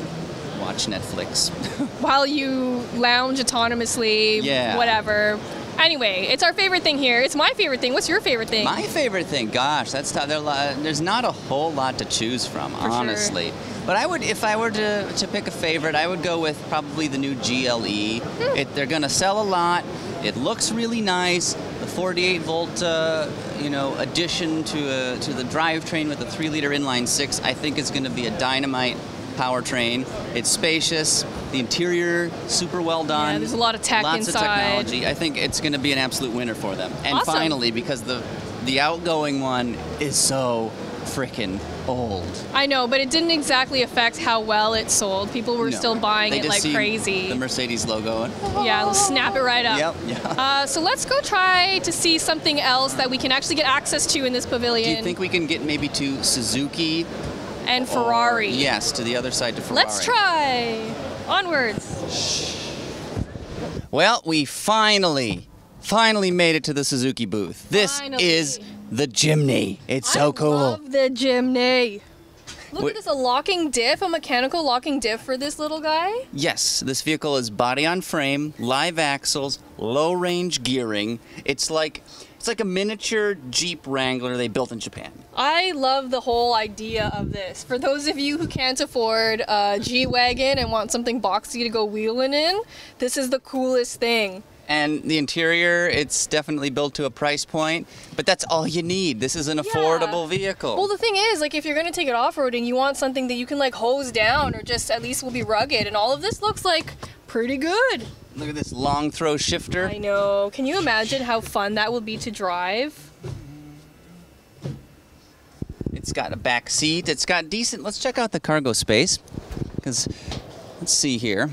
Speaker 2: watch Netflix.
Speaker 1: While you lounge autonomously,
Speaker 2: Yeah.
Speaker 1: whatever. Anyway, it's our favorite thing here. It's my favorite thing. What's your favorite thing?
Speaker 2: My favorite thing, gosh, that's tough. There, are a lot- there's not a whole lot to choose from,
Speaker 1: sure.
Speaker 2: honestly. But I would, if I were to, to pick a favorite, I would go with probably the new GLE.
Speaker 1: Hmm.
Speaker 2: It, they're going to sell a lot. It looks really nice. The 48 volt, uh, you know, addition to a, to the drivetrain with the three liter inline six, I think is going to be a dynamite powertrain. It's spacious. The interior super well done.
Speaker 1: there's a lot of tech
Speaker 2: Lots
Speaker 1: inside.
Speaker 2: of technology. I think it's going to be an absolute winner for them. And
Speaker 1: Awesome.
Speaker 2: finally, because the the outgoing one is so freaking old.
Speaker 1: I know, but it didn't exactly affect how well it sold. People were
Speaker 2: No.
Speaker 1: still buying
Speaker 2: They
Speaker 1: it
Speaker 2: just
Speaker 1: like
Speaker 2: see
Speaker 1: crazy.
Speaker 2: The Mercedes logo. and-
Speaker 1: Yeah, let's snap it right up.
Speaker 2: Yep. Yeah.
Speaker 1: Uh, so let's go try to see something else that we can actually get access to in this pavilion.
Speaker 2: Do you think we can get maybe to Suzuki?
Speaker 1: And Ferrari.
Speaker 2: yes, to the other side to Ferrari.
Speaker 1: Let's try. Onwards.
Speaker 2: Well, we finally, finally made it to the Suzuki booth. This
Speaker 1: Finally.
Speaker 2: is the Jimny. It's so
Speaker 1: I
Speaker 2: cool.
Speaker 1: love the Jimny. Look at this, a locking diff, a mechanical locking diff for this little guy.
Speaker 2: Yes, this vehicle is body on frame, live axles, low range gearing. It's like it's like a miniature Jeep Wrangler they built in Japan.
Speaker 1: I love the whole idea of this. For those of you who can't afford a G-Wagon and want something boxy to go wheeling in, this is the coolest thing.
Speaker 2: And the interior, it's definitely built to a price point, but that's all you need. This is an affordable vehicle.
Speaker 1: Well, the thing is, like, if you're gonna take it off-roading, you want something that you can like hose down, or just at least will be rugged. And all of this looks like pretty good.
Speaker 2: Look at this long throw shifter.
Speaker 1: I know. Can you imagine how fun that will be to drive?
Speaker 2: It's got a back seat. It's got decent. Let's check out the cargo space. Because, let's see here.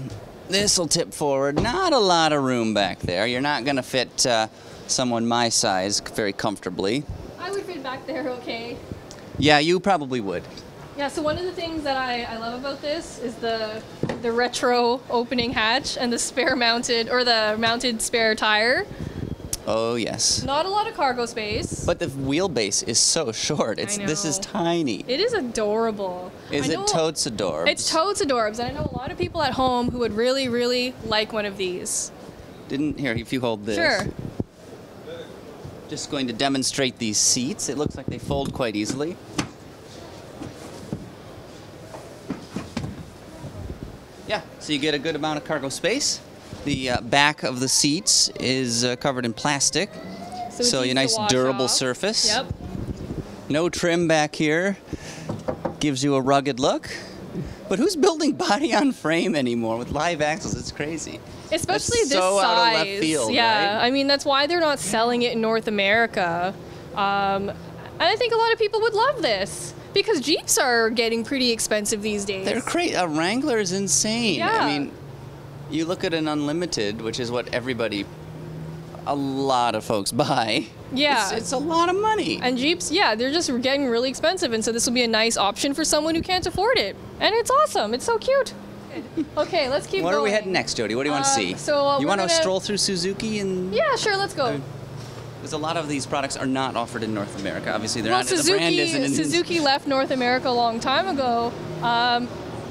Speaker 2: This will tip forward. Not a lot of room back there. You're not going to fit uh, someone my size very comfortably.
Speaker 1: I would fit back there, okay.
Speaker 2: Yeah, you probably would.
Speaker 1: Yeah, so one of the things that I, I love about this is the the retro opening hatch and the spare mounted or the mounted spare tire.
Speaker 2: Oh, yes.
Speaker 1: Not a lot of cargo space.
Speaker 2: But the wheelbase is so short. It's This is tiny.
Speaker 1: it is adorable.
Speaker 2: Is
Speaker 1: I
Speaker 2: it
Speaker 1: know-
Speaker 2: totes adorbs?
Speaker 1: It's totes adorbs, and I know a lot of people at home who would really, really like one of these.
Speaker 2: didn't here. If you hold this,
Speaker 1: Sure.
Speaker 2: Just going to demonstrate these seats. It looks like they fold quite easily. Yeah, so you get a good amount of cargo space. The uh, back of the seats is uh, covered in plastic,
Speaker 1: it's
Speaker 2: so, a nice durable
Speaker 1: off.
Speaker 2: surface.
Speaker 1: Yep.
Speaker 2: No trim back here. Gives you a rugged look. But who's building body on frame anymore with live axles? It's crazy.
Speaker 1: Especially
Speaker 2: That's
Speaker 1: this
Speaker 2: so
Speaker 1: size.
Speaker 2: out of left field,
Speaker 1: yeah,
Speaker 2: right?
Speaker 1: I mean that's why they're not selling it in North America. Um, and I think a lot of people would love this because Jeeps are getting pretty expensive these days.
Speaker 2: They're crazy. A Wrangler is insane.
Speaker 1: Yeah.
Speaker 2: I mean, you look at an Unlimited, which is what everybody, a lot of folks buy.
Speaker 1: Yeah.
Speaker 2: It's, it's a lot of money.
Speaker 1: and Jeeps, yeah, they're just getting really expensive, and so this will be a nice option for someone who can't afford it. And it's awesome. It's so cute. Okay, let's keep
Speaker 2: What
Speaker 1: going.
Speaker 2: are we heading next, Jodi? What do you want to see?
Speaker 1: so, uh,
Speaker 2: you want to
Speaker 1: gonna-
Speaker 2: stroll through Suzuki and
Speaker 1: Yeah, sure. Let's go.
Speaker 2: Because a lot of these products are not offered in North America. Obviously, they're
Speaker 1: well,
Speaker 2: not. the brand
Speaker 1: Suzuki
Speaker 2: isn't in
Speaker 1: Suzuki left North America a long time ago. Um,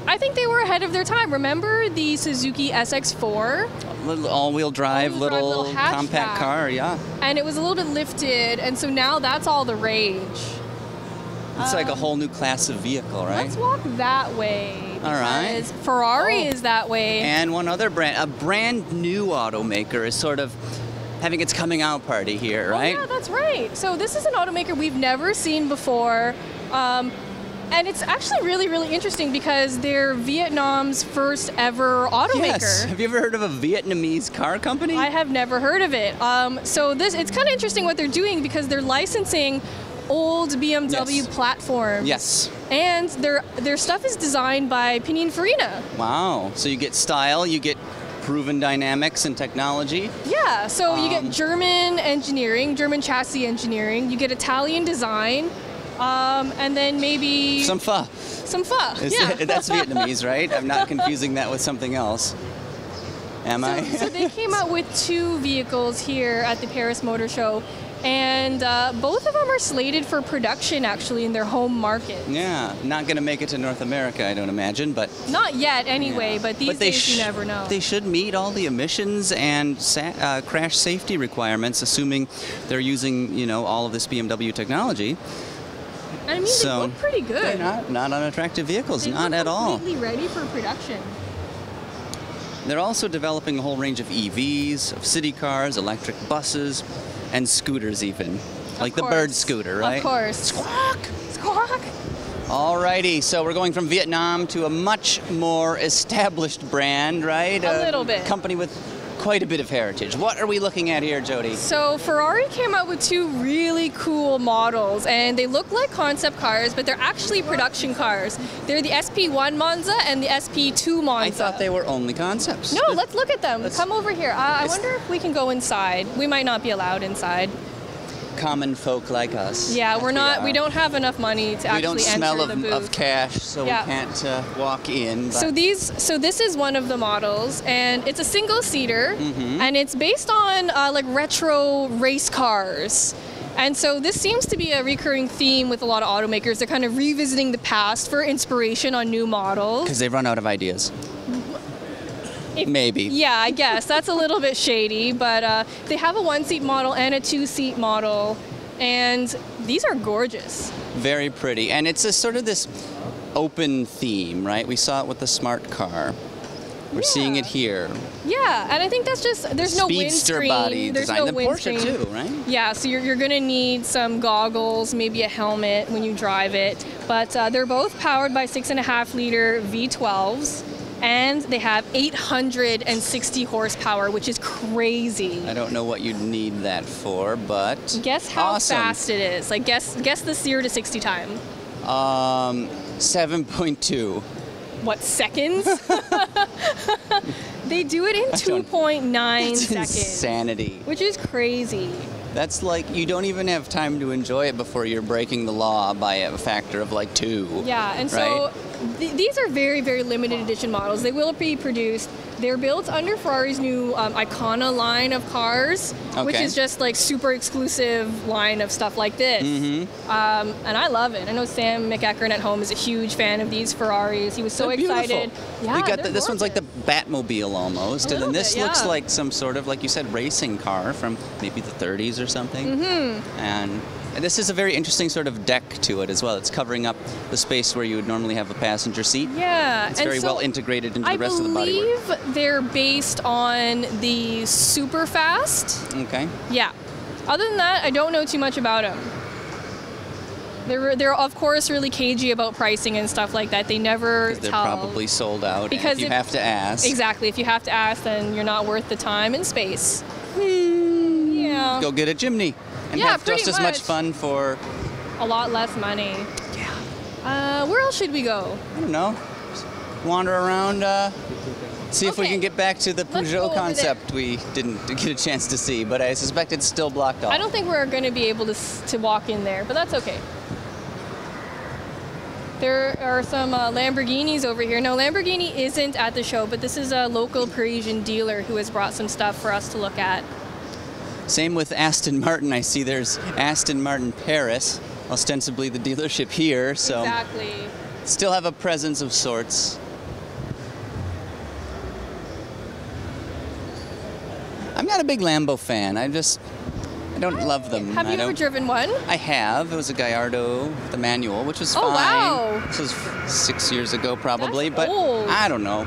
Speaker 1: I think they were ahead of their time. Remember the Suzuki SX4?
Speaker 2: little all-wheel drive,
Speaker 1: All-wheel drive
Speaker 2: little,
Speaker 1: little
Speaker 2: compact car. Yeah,
Speaker 1: And it was a little bit lifted, and so now that's all the rage.
Speaker 2: it's like a whole new class of vehicle, right?
Speaker 1: Um, Let's walk that way.
Speaker 2: All right.
Speaker 1: Ferrari
Speaker 2: Oh.
Speaker 1: is that way.
Speaker 2: And one other brand, a brand new automaker, is sort of having its coming out party here, right?
Speaker 1: Oh, yeah, that's right. So this is an automaker we've never seen before. Um, and it's actually really, really interesting because they're Vietnam's first ever automaker.
Speaker 2: Yes. Have you ever heard of a Vietnamese car company?
Speaker 1: I have never heard of it. Um, so this it's kind of interesting what they're doing because they're licensing old BMW
Speaker 2: Yes.
Speaker 1: platforms.
Speaker 2: yes.
Speaker 1: And their their stuff is designed by Pininfarina.
Speaker 2: Wow. So you get style, you get proven dynamics and technology.
Speaker 1: Yeah. So you
Speaker 2: Um,
Speaker 1: get German engineering, German chassis engineering. You get Italian design. Um, and then maybe
Speaker 2: Some pho.
Speaker 1: some pho.
Speaker 2: Is
Speaker 1: yeah.
Speaker 2: That's Vietnamese, right? I'm not confusing that with something else. Am I?
Speaker 1: So, so they came out with two vehicles here at the Paris Motor Show, and uh, both of them are slated for production actually in their home market.
Speaker 2: yeah, not going to make it to North America, I don't imagine, but
Speaker 1: Not yet, anyway,
Speaker 2: Yeah.
Speaker 1: but these
Speaker 2: they
Speaker 1: days you never know.
Speaker 2: They should meet all the emissions and sa- uh, crash safety requirements, assuming they're using, you know, all of this BMW technology.
Speaker 1: I mean,
Speaker 2: so
Speaker 1: they look pretty good.
Speaker 2: They're not not unattractive vehicles,
Speaker 1: They
Speaker 2: not at all.
Speaker 1: Completely ready for production.
Speaker 2: They're also developing a whole range of EVs, of city cars, electric buses, and scooters even, like the bird scooter, right?
Speaker 1: Of course.
Speaker 2: Squawk.
Speaker 1: Squawk.
Speaker 2: Alrighty, so we're going from Vietnam to a much more established brand, right?
Speaker 1: A little bit.
Speaker 2: Company with quite a bit of heritage. What are we looking at here, Jodi?
Speaker 1: So Ferrari came out with two really cool models, and they look like concept cars, but they're actually production cars. They're the SP1 Monza and the SP2 Monza.
Speaker 2: I thought they were only concepts.
Speaker 1: No, let's look at them.
Speaker 2: Let's-
Speaker 1: Come over here. Uh, I wonder if we can go inside. We might not be allowed inside.
Speaker 2: Common folk like us.
Speaker 1: Yeah, we're not. We
Speaker 2: are.
Speaker 1: don't have enough money to
Speaker 2: We
Speaker 1: actually
Speaker 2: don't smell
Speaker 1: enter
Speaker 2: of,
Speaker 1: the booth.
Speaker 2: of cash, so
Speaker 1: Yeah.
Speaker 2: we can't uh, walk in. But
Speaker 1: So these, so this is one of the models, and it's a single seater,
Speaker 2: Mm-hmm.
Speaker 1: and it's based on uh, like retro race cars. And so this seems to be a recurring theme with a lot of automakers. They're kind of revisiting the past for inspiration on new models.
Speaker 2: because they've run out of ideas.
Speaker 1: If-
Speaker 2: Maybe.
Speaker 1: Yeah, I guess that's a little bit shady, but uh, they have a one-seat model and a two-seat model, and these are gorgeous.
Speaker 2: Very pretty, and it's a sort of this open theme, right? We saw it with the smart car. We're seeing it here.
Speaker 1: Yeah, and I think that's just there's no
Speaker 2: Speedster
Speaker 1: windscreen.
Speaker 2: body
Speaker 1: there's
Speaker 2: design.
Speaker 1: no
Speaker 2: the Porsche
Speaker 1: windscreen.
Speaker 2: too, right?
Speaker 1: Yeah, so you're, you're going to need some goggles, maybe a helmet when you drive it. But uh, they're both powered by six and a half liter V12s, and they have 860 horsepower, which is crazy.
Speaker 2: I don't know what you'd need that for, but
Speaker 1: Guess how
Speaker 2: awesome.
Speaker 1: fast it is. Like guess guess the zero to 60 time.
Speaker 2: Um, 7.2.
Speaker 1: What seconds? they do it in
Speaker 2: I don't-
Speaker 1: 2.9
Speaker 2: It's
Speaker 1: seconds,
Speaker 2: insanity.
Speaker 1: which is crazy.
Speaker 2: That's like you don't even have time to enjoy it before you're breaking the law by a factor of like two.
Speaker 1: Yeah, and so
Speaker 2: Right?
Speaker 1: Th- these are very, very limited edition models. They will be produced They're built under Ferrari's new um, Icona line of cars, which is just like super exclusive line of stuff like this.
Speaker 2: Mm-hmm.
Speaker 1: Um, and I love it. I know Sam McEachern at home is a huge fan of these Ferraris. He was so
Speaker 2: They're beautiful.
Speaker 1: excited. Yeah,
Speaker 2: we got the, this one's like the. Batmobile almost, and then this
Speaker 1: bit,
Speaker 2: looks
Speaker 1: yeah.
Speaker 2: like some sort of, like you said, racing car from maybe the 30s or something. Mm-hmm. And, and this is a very interesting sort of deck to it as well. It's covering up the space where you would normally have a passenger seat.
Speaker 1: Yeah,
Speaker 2: It's very
Speaker 1: so
Speaker 2: well integrated into
Speaker 1: I
Speaker 2: the rest of the bodywork.
Speaker 1: I believe they're based on the Superfast.
Speaker 2: Okay.
Speaker 1: Yeah. Other than that, I don't know too much about them. They're they're of course really cagey about pricing and stuff like that. They never
Speaker 2: They're
Speaker 1: tell.
Speaker 2: probably sold out.
Speaker 1: Because
Speaker 2: if you
Speaker 1: if-
Speaker 2: have to ask,
Speaker 1: exactly. If you have to ask, then you're not worth the time and space. Hmm. Yeah.
Speaker 2: go get a Jimny and
Speaker 1: Yeah,
Speaker 2: have just
Speaker 1: pretty
Speaker 2: as much
Speaker 1: much.
Speaker 2: fun for,
Speaker 1: A lot less money.
Speaker 2: yeah,
Speaker 1: Uh, where else should we go?
Speaker 2: I don't know, just wander around, uh, see if we can get back to the
Speaker 1: Let's go over
Speaker 2: Peugeot concept we didn't get a chance to see, but I suspect it's still blocked off.
Speaker 1: I don't think we're going to be able to s- to walk in there, but that's okay. There are some uh, Lamborghinis over here. No, Lamborghini isn't at the show, but this is a local Parisian dealer who has brought some stuff for us to look at.
Speaker 2: Same with Aston Martin. I see there's Aston Martin Paris, ostensibly the dealership here, so
Speaker 1: Exactly.
Speaker 2: still have a presence of sorts. I'm not a big Lambo fan. I just I don't love them.
Speaker 1: Have
Speaker 2: I
Speaker 1: you ever driven one?
Speaker 2: I have. It was a Gallardo, the manual, which was
Speaker 1: Oh,
Speaker 2: fine.
Speaker 1: wow.
Speaker 2: This was six years ago, probably.
Speaker 1: That's
Speaker 2: but
Speaker 1: old.
Speaker 2: I don't know.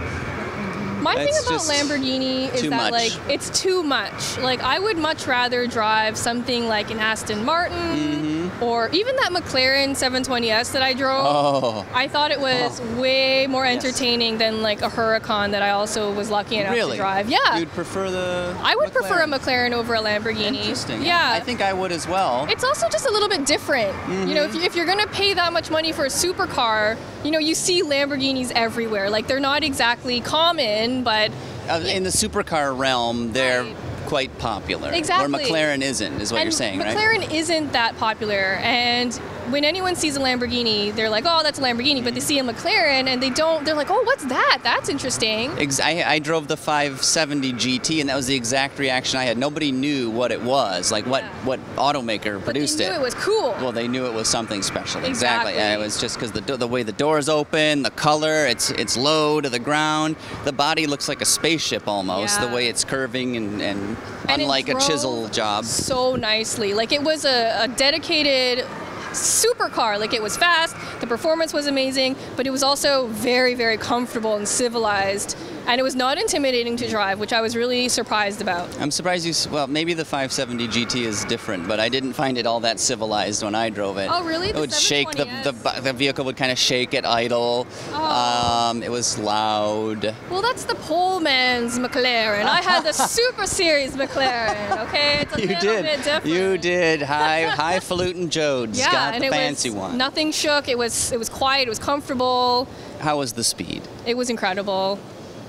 Speaker 1: My thing about Lamborghini is that
Speaker 2: much.
Speaker 1: like it's too much. Like I would much rather drive something like an Aston Martin or even that McLaren 720S that I drove.
Speaker 2: Oh,
Speaker 1: I thought it was way more
Speaker 2: Yes.
Speaker 1: entertaining than like a Huracan that I also was lucky enough
Speaker 2: really?
Speaker 1: to drive. Yeah.
Speaker 2: You'd prefer the?
Speaker 1: I would prefer a
Speaker 2: McLaren?
Speaker 1: McLaren over a Lamborghini.
Speaker 2: Interesting.
Speaker 1: Yeah.
Speaker 2: I think I would as well.
Speaker 1: it's also just a little bit different. You know, if,
Speaker 2: Mm-hmm.
Speaker 1: you, if you're gonna pay that much money for a supercar, you know, you see Lamborghinis everywhere. Like they're not exactly common, but
Speaker 2: Uh, in the supercar realm, they're
Speaker 1: Right.
Speaker 2: Quite popular.
Speaker 1: Exactly.
Speaker 2: Where McLaren isn't, is what
Speaker 1: and
Speaker 2: you're saying, right?
Speaker 1: McLaren isn't that popular, and when anyone sees a Lamborghini, they're like, "Oh, that's a Lamborghini," but they see a McLaren and they don't. They're like, "Oh, what's that? That's interesting."
Speaker 2: Ex- I, I drove the 570 GT, and that was the exact reaction I had. Nobody knew what it was, like what,
Speaker 1: Yeah.
Speaker 2: what automaker
Speaker 1: But
Speaker 2: produced
Speaker 1: they knew
Speaker 2: it.
Speaker 1: it was cool.
Speaker 2: Well, they knew it was something special.
Speaker 1: Exactly.
Speaker 2: And it was just because the, the way the doors open, the color, it's it's low to the ground. The body looks like a spaceship almost. The way it's curving and, and,
Speaker 1: And
Speaker 2: unlike a chisel job.
Speaker 1: so nicely. Like it was a, a dedicated supercar. Like it was fast, the performance was amazing, but it was also very, very comfortable and civilized. And it was not intimidating to drive, which I was really surprised about.
Speaker 2: I'm surprised you. Well, maybe the 570 GT is different, but I didn't find it all that civilized when I drove it.
Speaker 1: Oh, really?
Speaker 2: It
Speaker 1: The
Speaker 2: would shake. The, the the vehicle would kind of shake at idle.
Speaker 1: Oh.
Speaker 2: Um, it was loud.
Speaker 1: Well, that's the pole man's McLaren. I had the Super Series McLaren. Okay, it's a
Speaker 2: You
Speaker 1: little
Speaker 2: did.
Speaker 1: bit different.
Speaker 2: You did. High highfalutin Jodes
Speaker 1: Yeah,
Speaker 2: got
Speaker 1: and
Speaker 2: the
Speaker 1: it
Speaker 2: fancy
Speaker 1: was
Speaker 2: one.
Speaker 1: nothing shook. It was it was quiet. It was comfortable.
Speaker 2: How was the speed?
Speaker 1: It was incredible.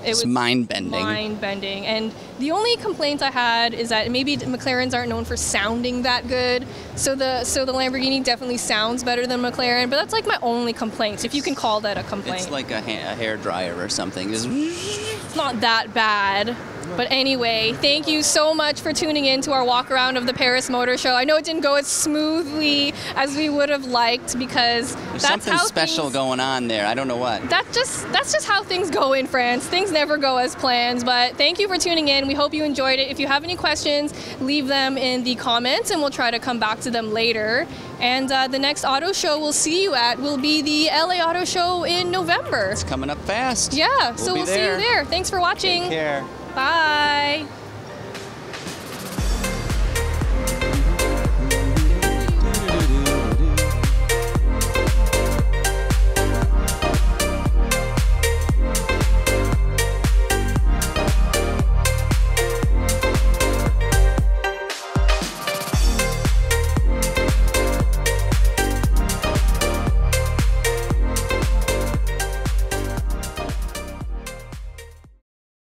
Speaker 1: It
Speaker 2: It's
Speaker 1: was
Speaker 2: mind bending.
Speaker 1: mind bending. And the only complaint I had is that maybe McLarens aren't known for sounding that good. So the so the Lamborghini definitely sounds better than McLaren. But that's like my only complaint, if you can call that a complaint.
Speaker 2: It's like a, ha- a hair dryer or something.
Speaker 1: It's not that bad. But anyway, thank you so much for tuning in to our walk around of the Paris Motor Show. I know it didn't go as smoothly as we would have liked because
Speaker 2: there's
Speaker 1: that's
Speaker 2: something special
Speaker 1: things,
Speaker 2: going on there. I don't know what.
Speaker 1: That just that's just how things go in France. Things never go as planned. But thank you for tuning in. We hope you enjoyed it. If you have any questions, leave them in the comments, and we'll try to come back to them later. And uh, the next auto show we'll see you at will be the LA Auto Show in November.
Speaker 2: It's coming up fast.
Speaker 1: Yeah, so we'll see you there. Thanks for watching.
Speaker 2: Take care.
Speaker 1: Bye.